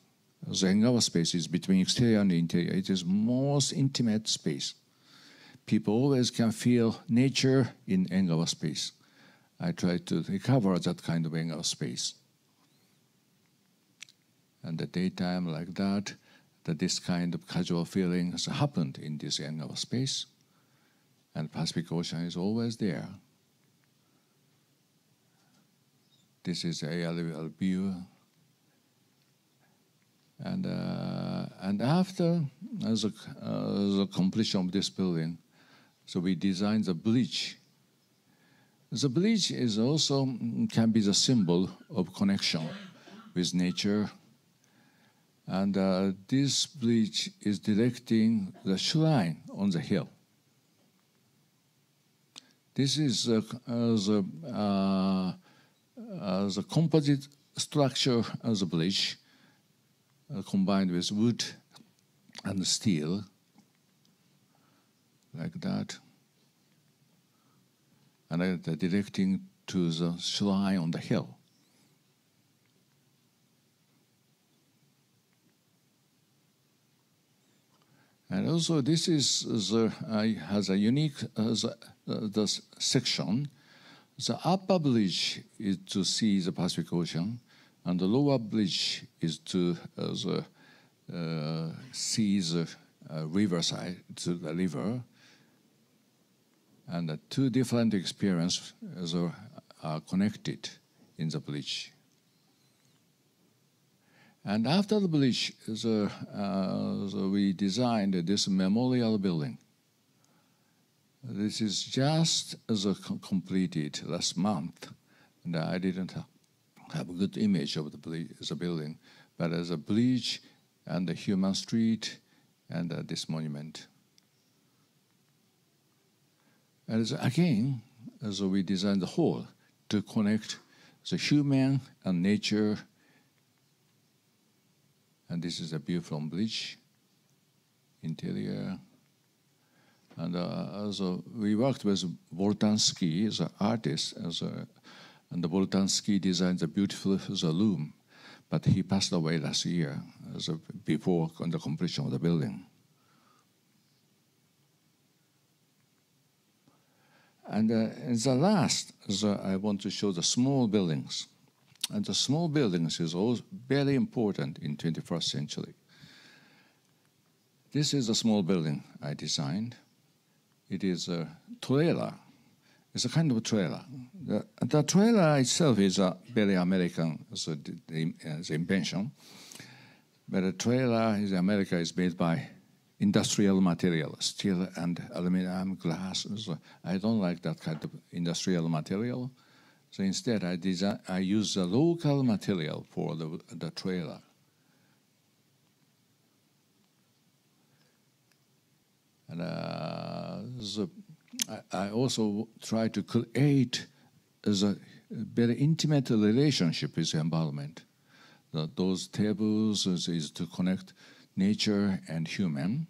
The Engawa space is between exterior and interior. It is most intimate space. People always can feel nature in Engawa space. I try to recover that kind of Engawa space. And the daytime like that, that this kind of casual feeling has happened in this Engawa space. And Pacific Ocean is always there. This is a aerial view. And, uh, and after uh, the completion of this building, so we designed the bridge the bridge is also can be the symbol of connection with nature. And uh, this bridge is directing the shrine on the hill. This is uh, the, uh, uh, the composite structure of the bridge uh, combined with wood and steel, like that and directing to the shrine on the hill. And also, this is the, uh, has a unique uh, the, uh, the section. The upper bridge is to see the Pacific Ocean, and the lower bridge is to uh, the, uh, see the uh, riverside, to the river, and the two different experiences are connected in the bridge. And after the bridge, the, uh, we designed this memorial building. This is just as completed last month. And I didn't have a good image of the, building, but as a bridge and the human street and uh, this monument. And as, again, as we designed the hall to connect the human and nature. And this is a from bridge interior. And uh, also we worked with Boltanski as an artist, as a, and the Boltanski designed the beautiful the room, but he passed away last year as a, before the completion of the building. And uh, the last, the, I want to show the small buildings. And the small buildings is also very important in 21st century. This is a small building I designed. It is a trailer. It's a kind of a trailer. The, the trailer itself is a very American the, the, uh, invention. But a trailer in America is made by industrial material, steel and aluminum, glass. So I don't like that kind of industrial material. So instead, I, design, I use a local material for the, the trailer. And uh, I, I also try to create a very intimate relationship with the environment. The, those tables is, is to connect nature and human.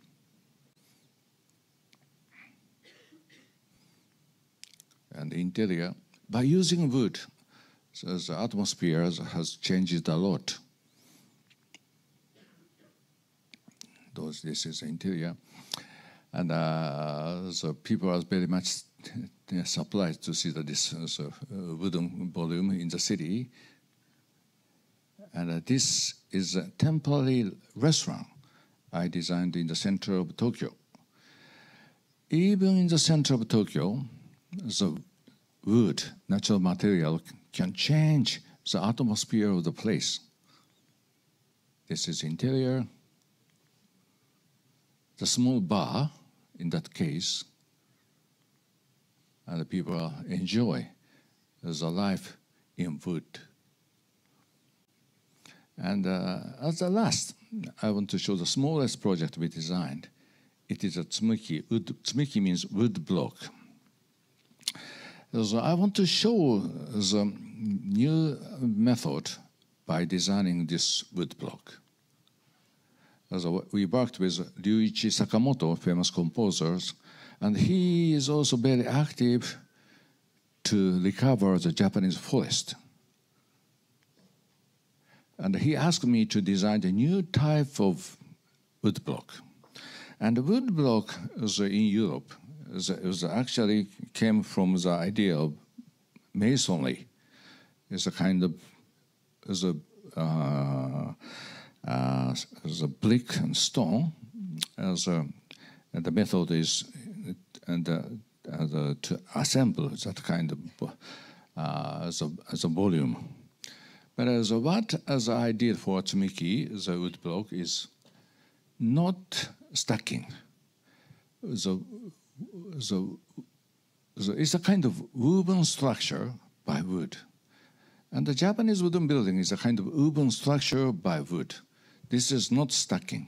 And interior, by using wood, so the atmosphere has changed a lot. Those, this is interior. And uh, so people are very much surprised to see that this uh, so, uh, wooden volume in the city. And uh, this is a temporary restaurant I designed in the center of Tokyo. Even in the center of Tokyo, the wood, natural material, can change the atmosphere of the place. This is interior. The small bar, in that case, and the people enjoy the life in wood. And uh, as the last, I want to show the smallest project we designed. It is a tsumiki. Wood, tsumiki means wood block. So I want to show the new method by designing this wood block. So we worked with Ryuichi Sakamoto, famous composers, and he is also very active to recover the Japanese forest. And he asked me to design a new type of wood block. And the wood block in Europe is actually came from the idea of masonry. It's a kind of is a uh, as a brick and stone. As the method is and to assemble that kind of uh, as a as a volume. But as a, what as I did for Tsumiki, the wood block is not stacking. The, the, the, it's a kind of woven structure by wood. And the Japanese wooden building is a kind of woven structure by wood. This is not stacking.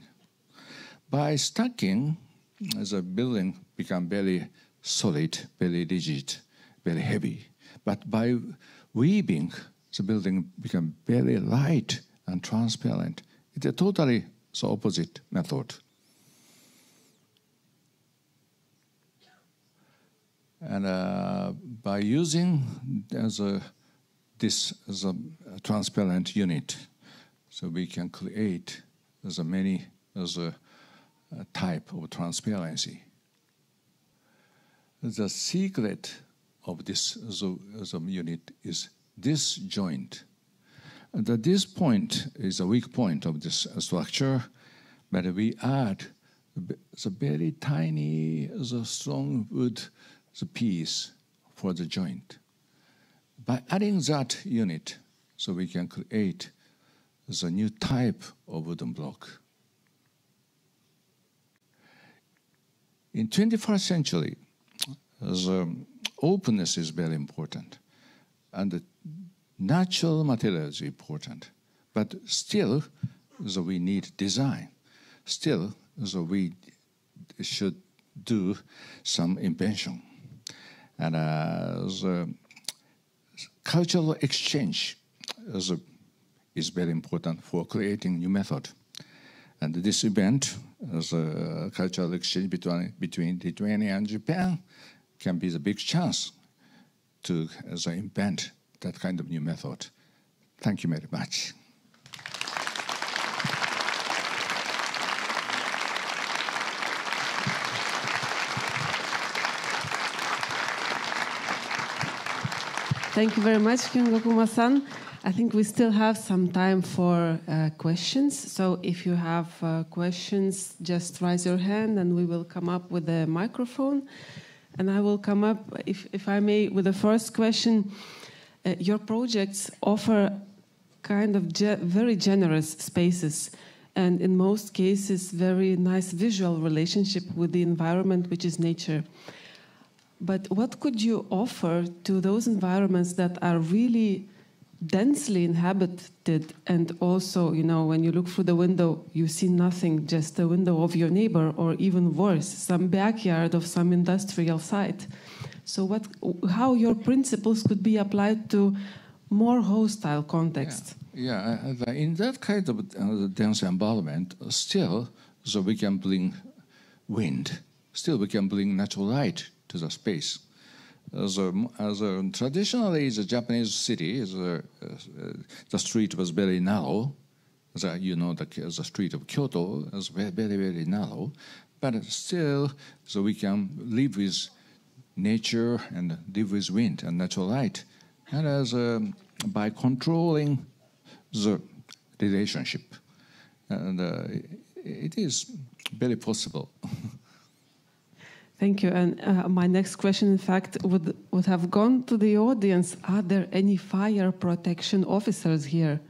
By stacking, the building become very solid, very rigid, very heavy. But by weaving, the building become very light and transparent. It's a totally the opposite method. And uh, by using as a, this as a transparent unit, so we can create as a many as a, a type of transparency. The secret of this as a, unit is this joint. And this point is a weak point of this structure, but we add the very tiny, the strong wood the piece for the joint. By adding that unit, so we can create the new type of wooden block. In 21st century, the openness is very important. And natural material is important, but still, so we need design. Still, so we should do some invention. And uh, the cultural exchange is, is very important for creating new method. And this event, as a cultural exchange between, between Lithuania and Japan, can be the big chance to as invent that kind of new method. Thank you very much. Thank you very much, Kengo Kuma-san. I think we still have some time for uh, questions. So if you have uh, questions, just raise your hand and we will come up with a microphone. And I will come up, if, if I may, with the first question. Uh, your projects offer kind of ge very generous spaces and in most cases very nice visual relationship with the environment which is nature but what could you offer to those environments that are really densely inhabited? And also you know when you look through the window you see nothing just the window of your neighbor or even worse some backyard of some industrial site. So what how your principles could be applied to more hostile context yeah, yeah in that kind of uh, dense environment still so we can bring wind. Still we can bring natural light to the space as a, traditionally, the Japanese city, a, uh, the street was very narrow. The, you know, the, the street of Kyoto is very, very, very narrow. But still, so we can live with nature and live with wind and natural light. And as by controlling the relationship, and uh, it is very possible. Thank you. And uh, my next question, in fact, would, would have gone to the audience. Are there any fire protection officers here?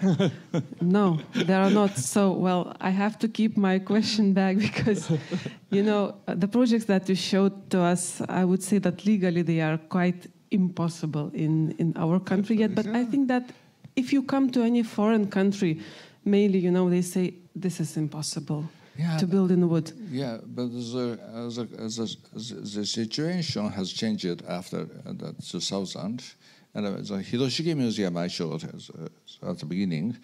no, there are not. So, well, I have to keep my question back because, you know, the projects that you showed to us, I would say that legally they are quite impossible in, in our country yet. But I think that if you come to any foreign country, mainly, you know, they say this is impossible yeah, to build in the wood. Yeah, but the, the, the, the situation has changed after the 2000. And the Hiroshige Museum I showed at the beginning,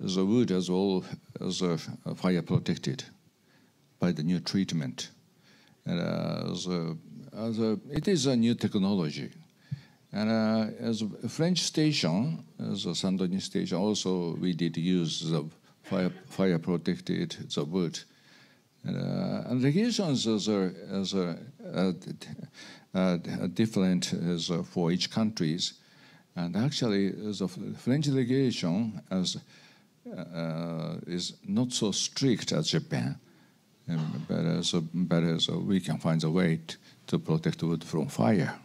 the wood is all is, fire protected by the new treatment. And uh, the, uh, the, it is a new technology. And uh, as a French station, as a Saint-Denis station, also we did use the fire, fire protected the wood. Uh, and regulations are, is a, a, a different as, uh, for each countries. And actually, the French regulation as, uh, is not so strict as Japan. Um, but, as, but as we can find a way to protect wood from fire.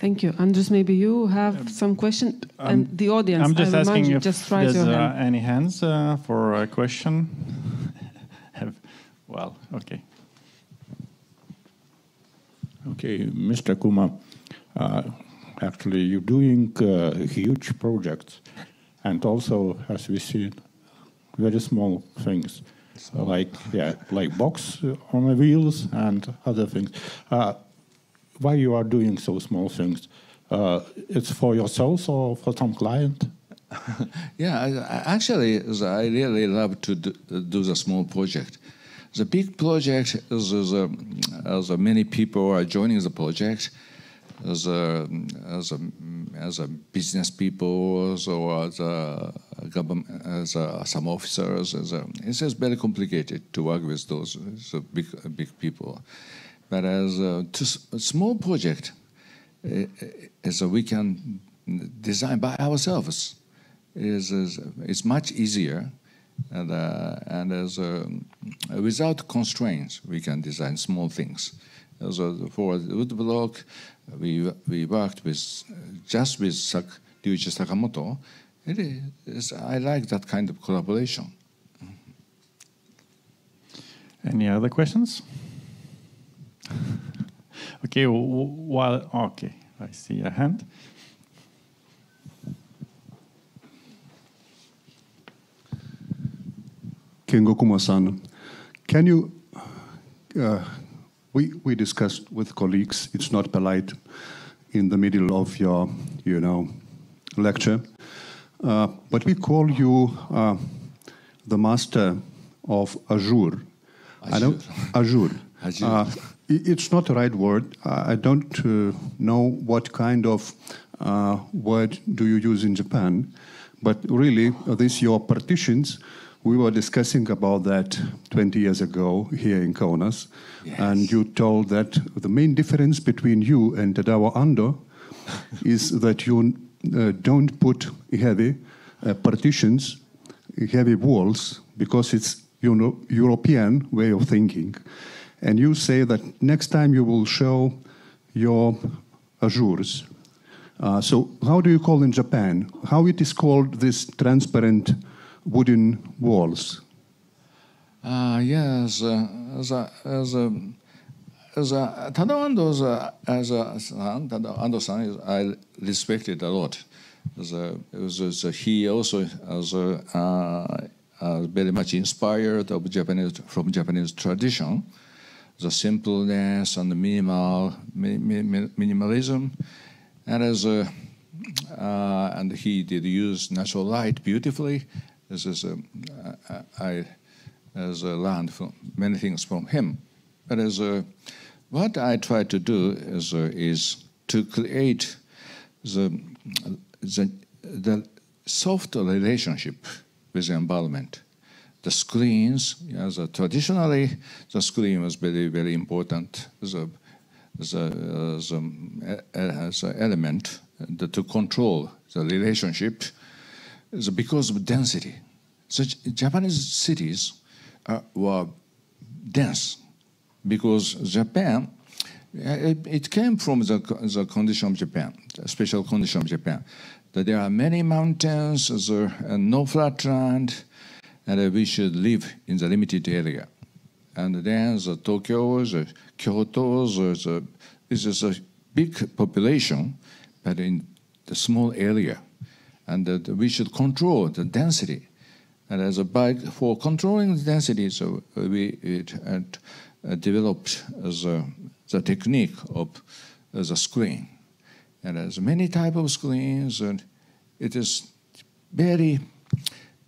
Thank you. Andres, maybe you have um, some question, um, and the audience. I'm just I asking if just there's uh, hand. any hands uh, for a question. well, okay. Okay, Mr. Kuma, uh, actually you're doing uh, huge projects, and also, as we see, very small things, like yeah, like box on the wheels and other things. Uh, why you are doing so small things? Uh, it's for yourself or for some client? yeah, I, I actually, I really love to do, do, the small project. The big project is, uh, as uh, many people are joining the project, as a, as a, as uh, business people or as government, as some officers. As it's very complicated to work with those big big people. But as a, a small project, as we can design by ourselves, is, is it's much easier, and uh, and as without constraints, we can design small things. So for wood block, we we worked with just with Sak, Ryuichi Sakamoto. It is, I like that kind of collaboration. Any other questions? okay, while okay, I see a hand. Kengo Kuma-san, can you? Uh, we we discussed with colleagues. It's not polite in the middle of your, you know, lecture, uh, but we call you uh, the master of Azure. I don't Azure. Azure. It's not the right word. I don't uh, know what kind of uh, word do you use in Japan, but really, uh, these your partitions. We were discussing about that 20 years ago here in Kaunas, and you told that the main difference between you and Tadao Ando is that you uh, don't put heavy uh, partitions, heavy walls, because it's you know, European way of thinking. And you say that next time you will show your azures. Uh, so how do you call in Japan? How it is called this transparent wooden walls? Uh, yes, uh, as a, as a, as a, Tadao Ando a, as a son, Tadao Ando san is, I respected a lot. As a, as a- he also as a, uh, uh, very much inspired of Japanese from Japanese tradition, the simpleness and the minimal mi, mi, mi- minimalism, and as a, uh, and he did use natural light beautifully. This is a, I, I as a learned from many things from him. But as a, what I try to do is, uh, is to create the, the, the soft relationship with the environment. The screens, as traditionally, the screen was very, very important as a, as a, as a, as a element that to control the relationship because of density. So Japanese cities uh, were dense because Japan, uh, it, came from the, the condition of Japan, the special condition of Japan. That there are many mountains, there, and no flat land, and uh, we should live in the limited area. And then the Tokyo, the Kyoto, the, the, this is a big population, but in the small area. And that we should control the density. And as a by, for controlling the density, so we it, uh, developed a, the technique of as a screen. And as many type of screens, and it is very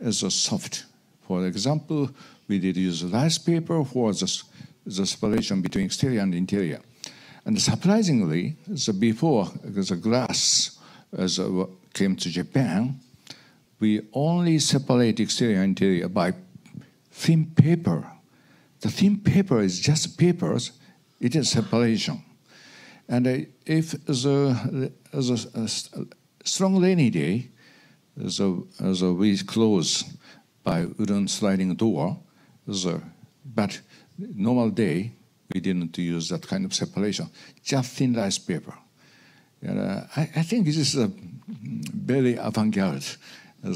as a soft. For example, we did use rice paper for the, the separation between exterior and interior. And surprisingly, the before the glass as uh, came to Japan, we only separate exterior and interior by thin paper. The thin paper is just papers, it is separation. And uh, if the, the, strong rainy day, so, so we close by wooden sliding door, so, but normal day, we didn't use that kind of separation, just thin rice paper. And, uh, I, I think this is a very avant-garde.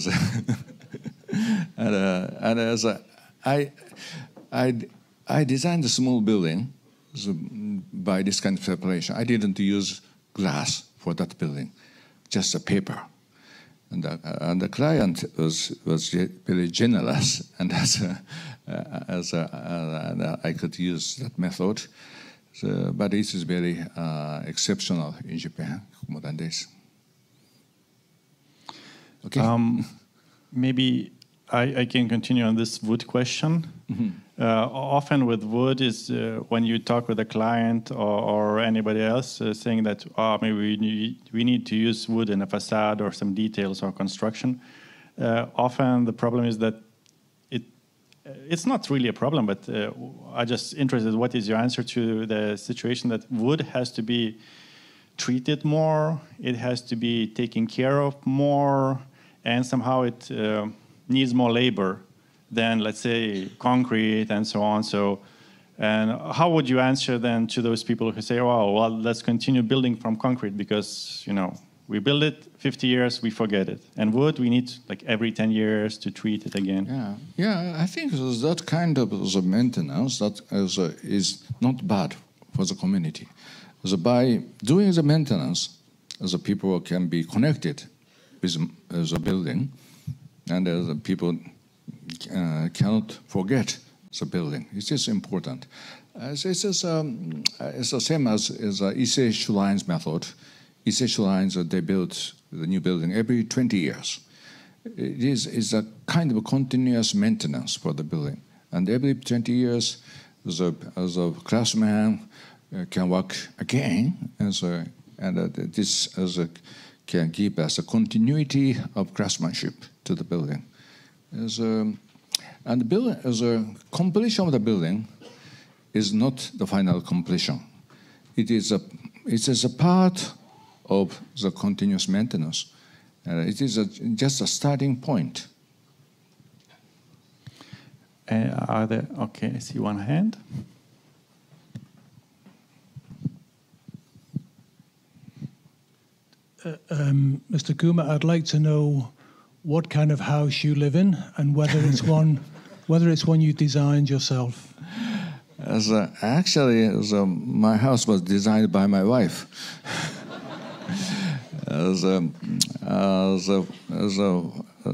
And, uh, and as a, I, I, I designed a small building so, by this kind of separation. I didn't use glass for that building, just a paper. And the, and the client was, was very generous, and as, a, uh, as a, uh, and, uh, I could use that method. So, but it is very uh, exceptional in Japan modern days. Okay. Um, maybe I, I can continue on this wood question. Uh, often with wood is uh, when you talk with a client or, or anybody else uh, saying that oh, maybe we need, we need to use wood in a facade or some details or construction. Uh, often the problem is that it it's not really a problem, but uh, I just interested. What is your answer to the situation that wood has to be treated more, it has to be taken care of more, and somehow it uh, needs more labor than, let's say, concrete and so on. So, and how would you answer then to those people who say, "Oh, well, let's continue building from concrete because you know we build it 50 years, we forget it, and wood we need like every 10 years to treat it again." Yeah, yeah. I think that kind of the maintenance that is, uh, is not bad for the community. So by doing the maintenance, the people can be connected with the building, and the people uh, cannot forget the building. It is important. Uh, this is um, it's the same as, as uh, Ise Shrine's method. Ise Shrines, uh, they built the new building every 20 years. It is, is a kind of a continuous maintenance for the building. And every 20 years, the, the craftsman uh, can work again, and, so, and uh, this as a, can give us a continuity of craftsmanship to the building. As a, and the building, as a completion of the building is not the final completion. It is a, it is a part of the continuous maintenance. Uh, it is a, just a starting point. Uh, are there? Okay, I see one hand. Uh, um, Mr. Kuma, I'd like to know what kind of house you live in and whether it's one, whether it's one you designed yourself. As a, actually, as a, um, my house was designed by my wife. as a, as a, as a,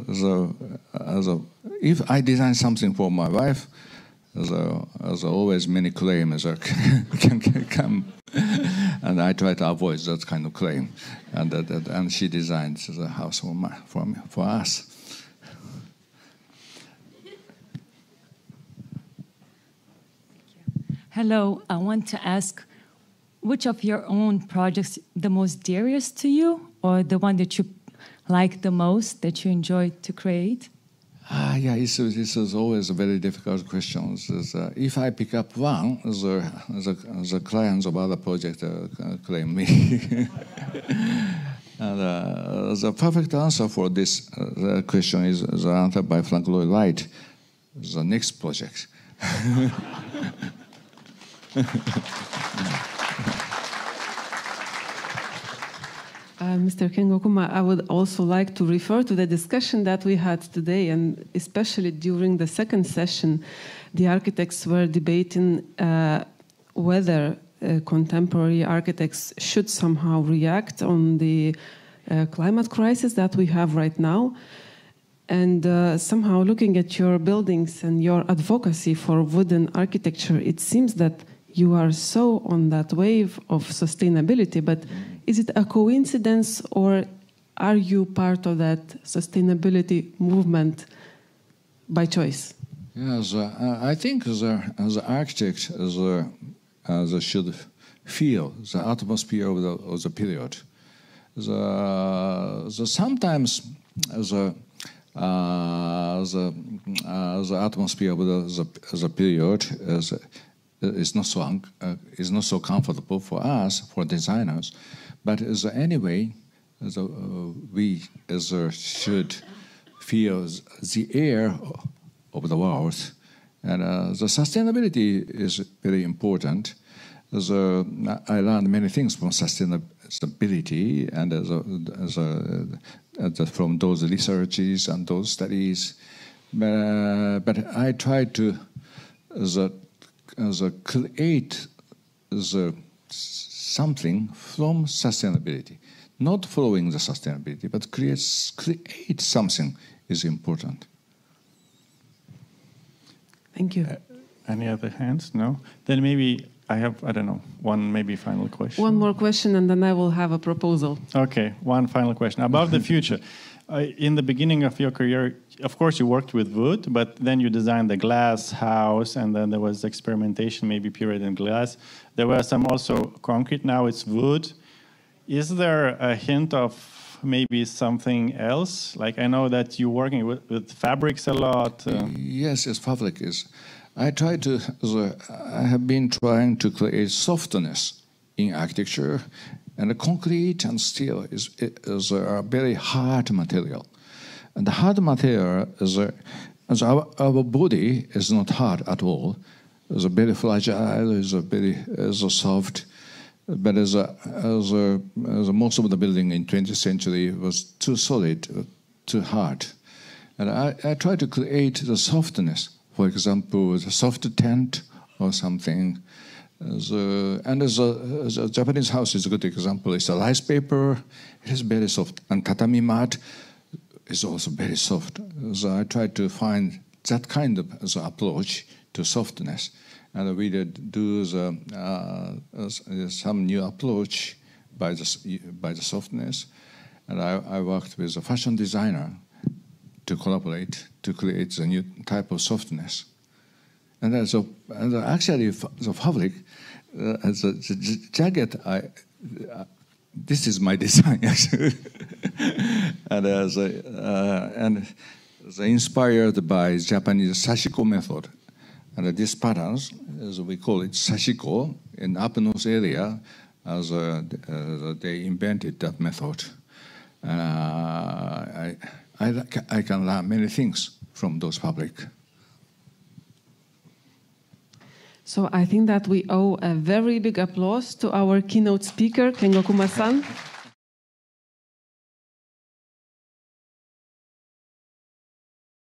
as a, as a, if I design something for my wife, as a, as always many claims can, can come, and I try to avoid that kind of claim, and that, that and she designed the house for my, for me, for us. Hello, I want to ask which of your own projects the most dearest to you or the one that you like the most that you enjoy to create? Ah, yeah, this is, always a very difficult question. Is, uh, if I pick up one, the, the, the clients of other projects uh, claim me. and uh, the perfect answer for this uh, question is the answer by Frank Lloyd Wright, the next project. Uh, Mr. Kengo Kuma, I would also like to refer to the discussion that we had today, and especially during the second session, the architects were debating uh, whether uh, contemporary architects should somehow react on the uh, climate crisis that we have right now. And uh, somehow, looking at your buildings and your advocacy for wooden architecture, it seems that you are so on that wave of sustainability, but is it a coincidence or are you part of that sustainability movement by choice? Yes, uh, I think as an architect, as a should feel the atmosphere of the, of the period. The, the sometimes the, uh, the, uh, the atmosphere of the, the, the period is, is not so uh, is not so comfortable for us for designers. But anyway, uh, we as should feel the air of the world, and uh, the sustainability is very important. Uh, I learned many things from sustainability and as from those researches and those studies. Uh, but I try to as as create the something from sustainability. Not following the sustainability, but create, create something is important. Thank you. Uh, any other hands? No? Then maybe I have, I don't know, one maybe final question. One more question, and then I will have a proposal. Okay, one final question. About the future. Uh, in the beginning of your career, of course, you worked with wood, but then you designed the glass house, and then there was experimentation, maybe period in glass. There were some also concrete. Now it's wood. Is there a hint of maybe something else? Like I know that you're working with, with fabrics a lot. Uh. Yes, yes, fabric is. I try to. I have been trying to create softness in architecture and concrete and steel is, is a very hard material. And the hard material is, is our, our body is not hard at all. It's a very fragile, it's a very it's a soft. But as a, as a, as a most of the building in 20th century was too solid, too hard. And I, I try to create the softness. For example, the soft tent or something The, and the, the Japanese house is a good example. It's a rice paper. It is very soft. And tatami mat is also very soft. So I tried to find that kind of approach to softness. And we did do the, uh, some new approach by the, by the softness. And I, I worked with a fashion designer to collaborate to create the new type of softness. And, uh, so, and actually, the fabric, uh, the, the, jacket, I, uh, this is my design actually, and as uh, and they inspired by Japanese sashiko method, and this patterns, as we call it sashiko, in up north area, as uh, they invented that method. Uh, I, I, I can learn many things from those public. So I think that we owe a very big applause to our keynote speaker, Kengo Kuma-san.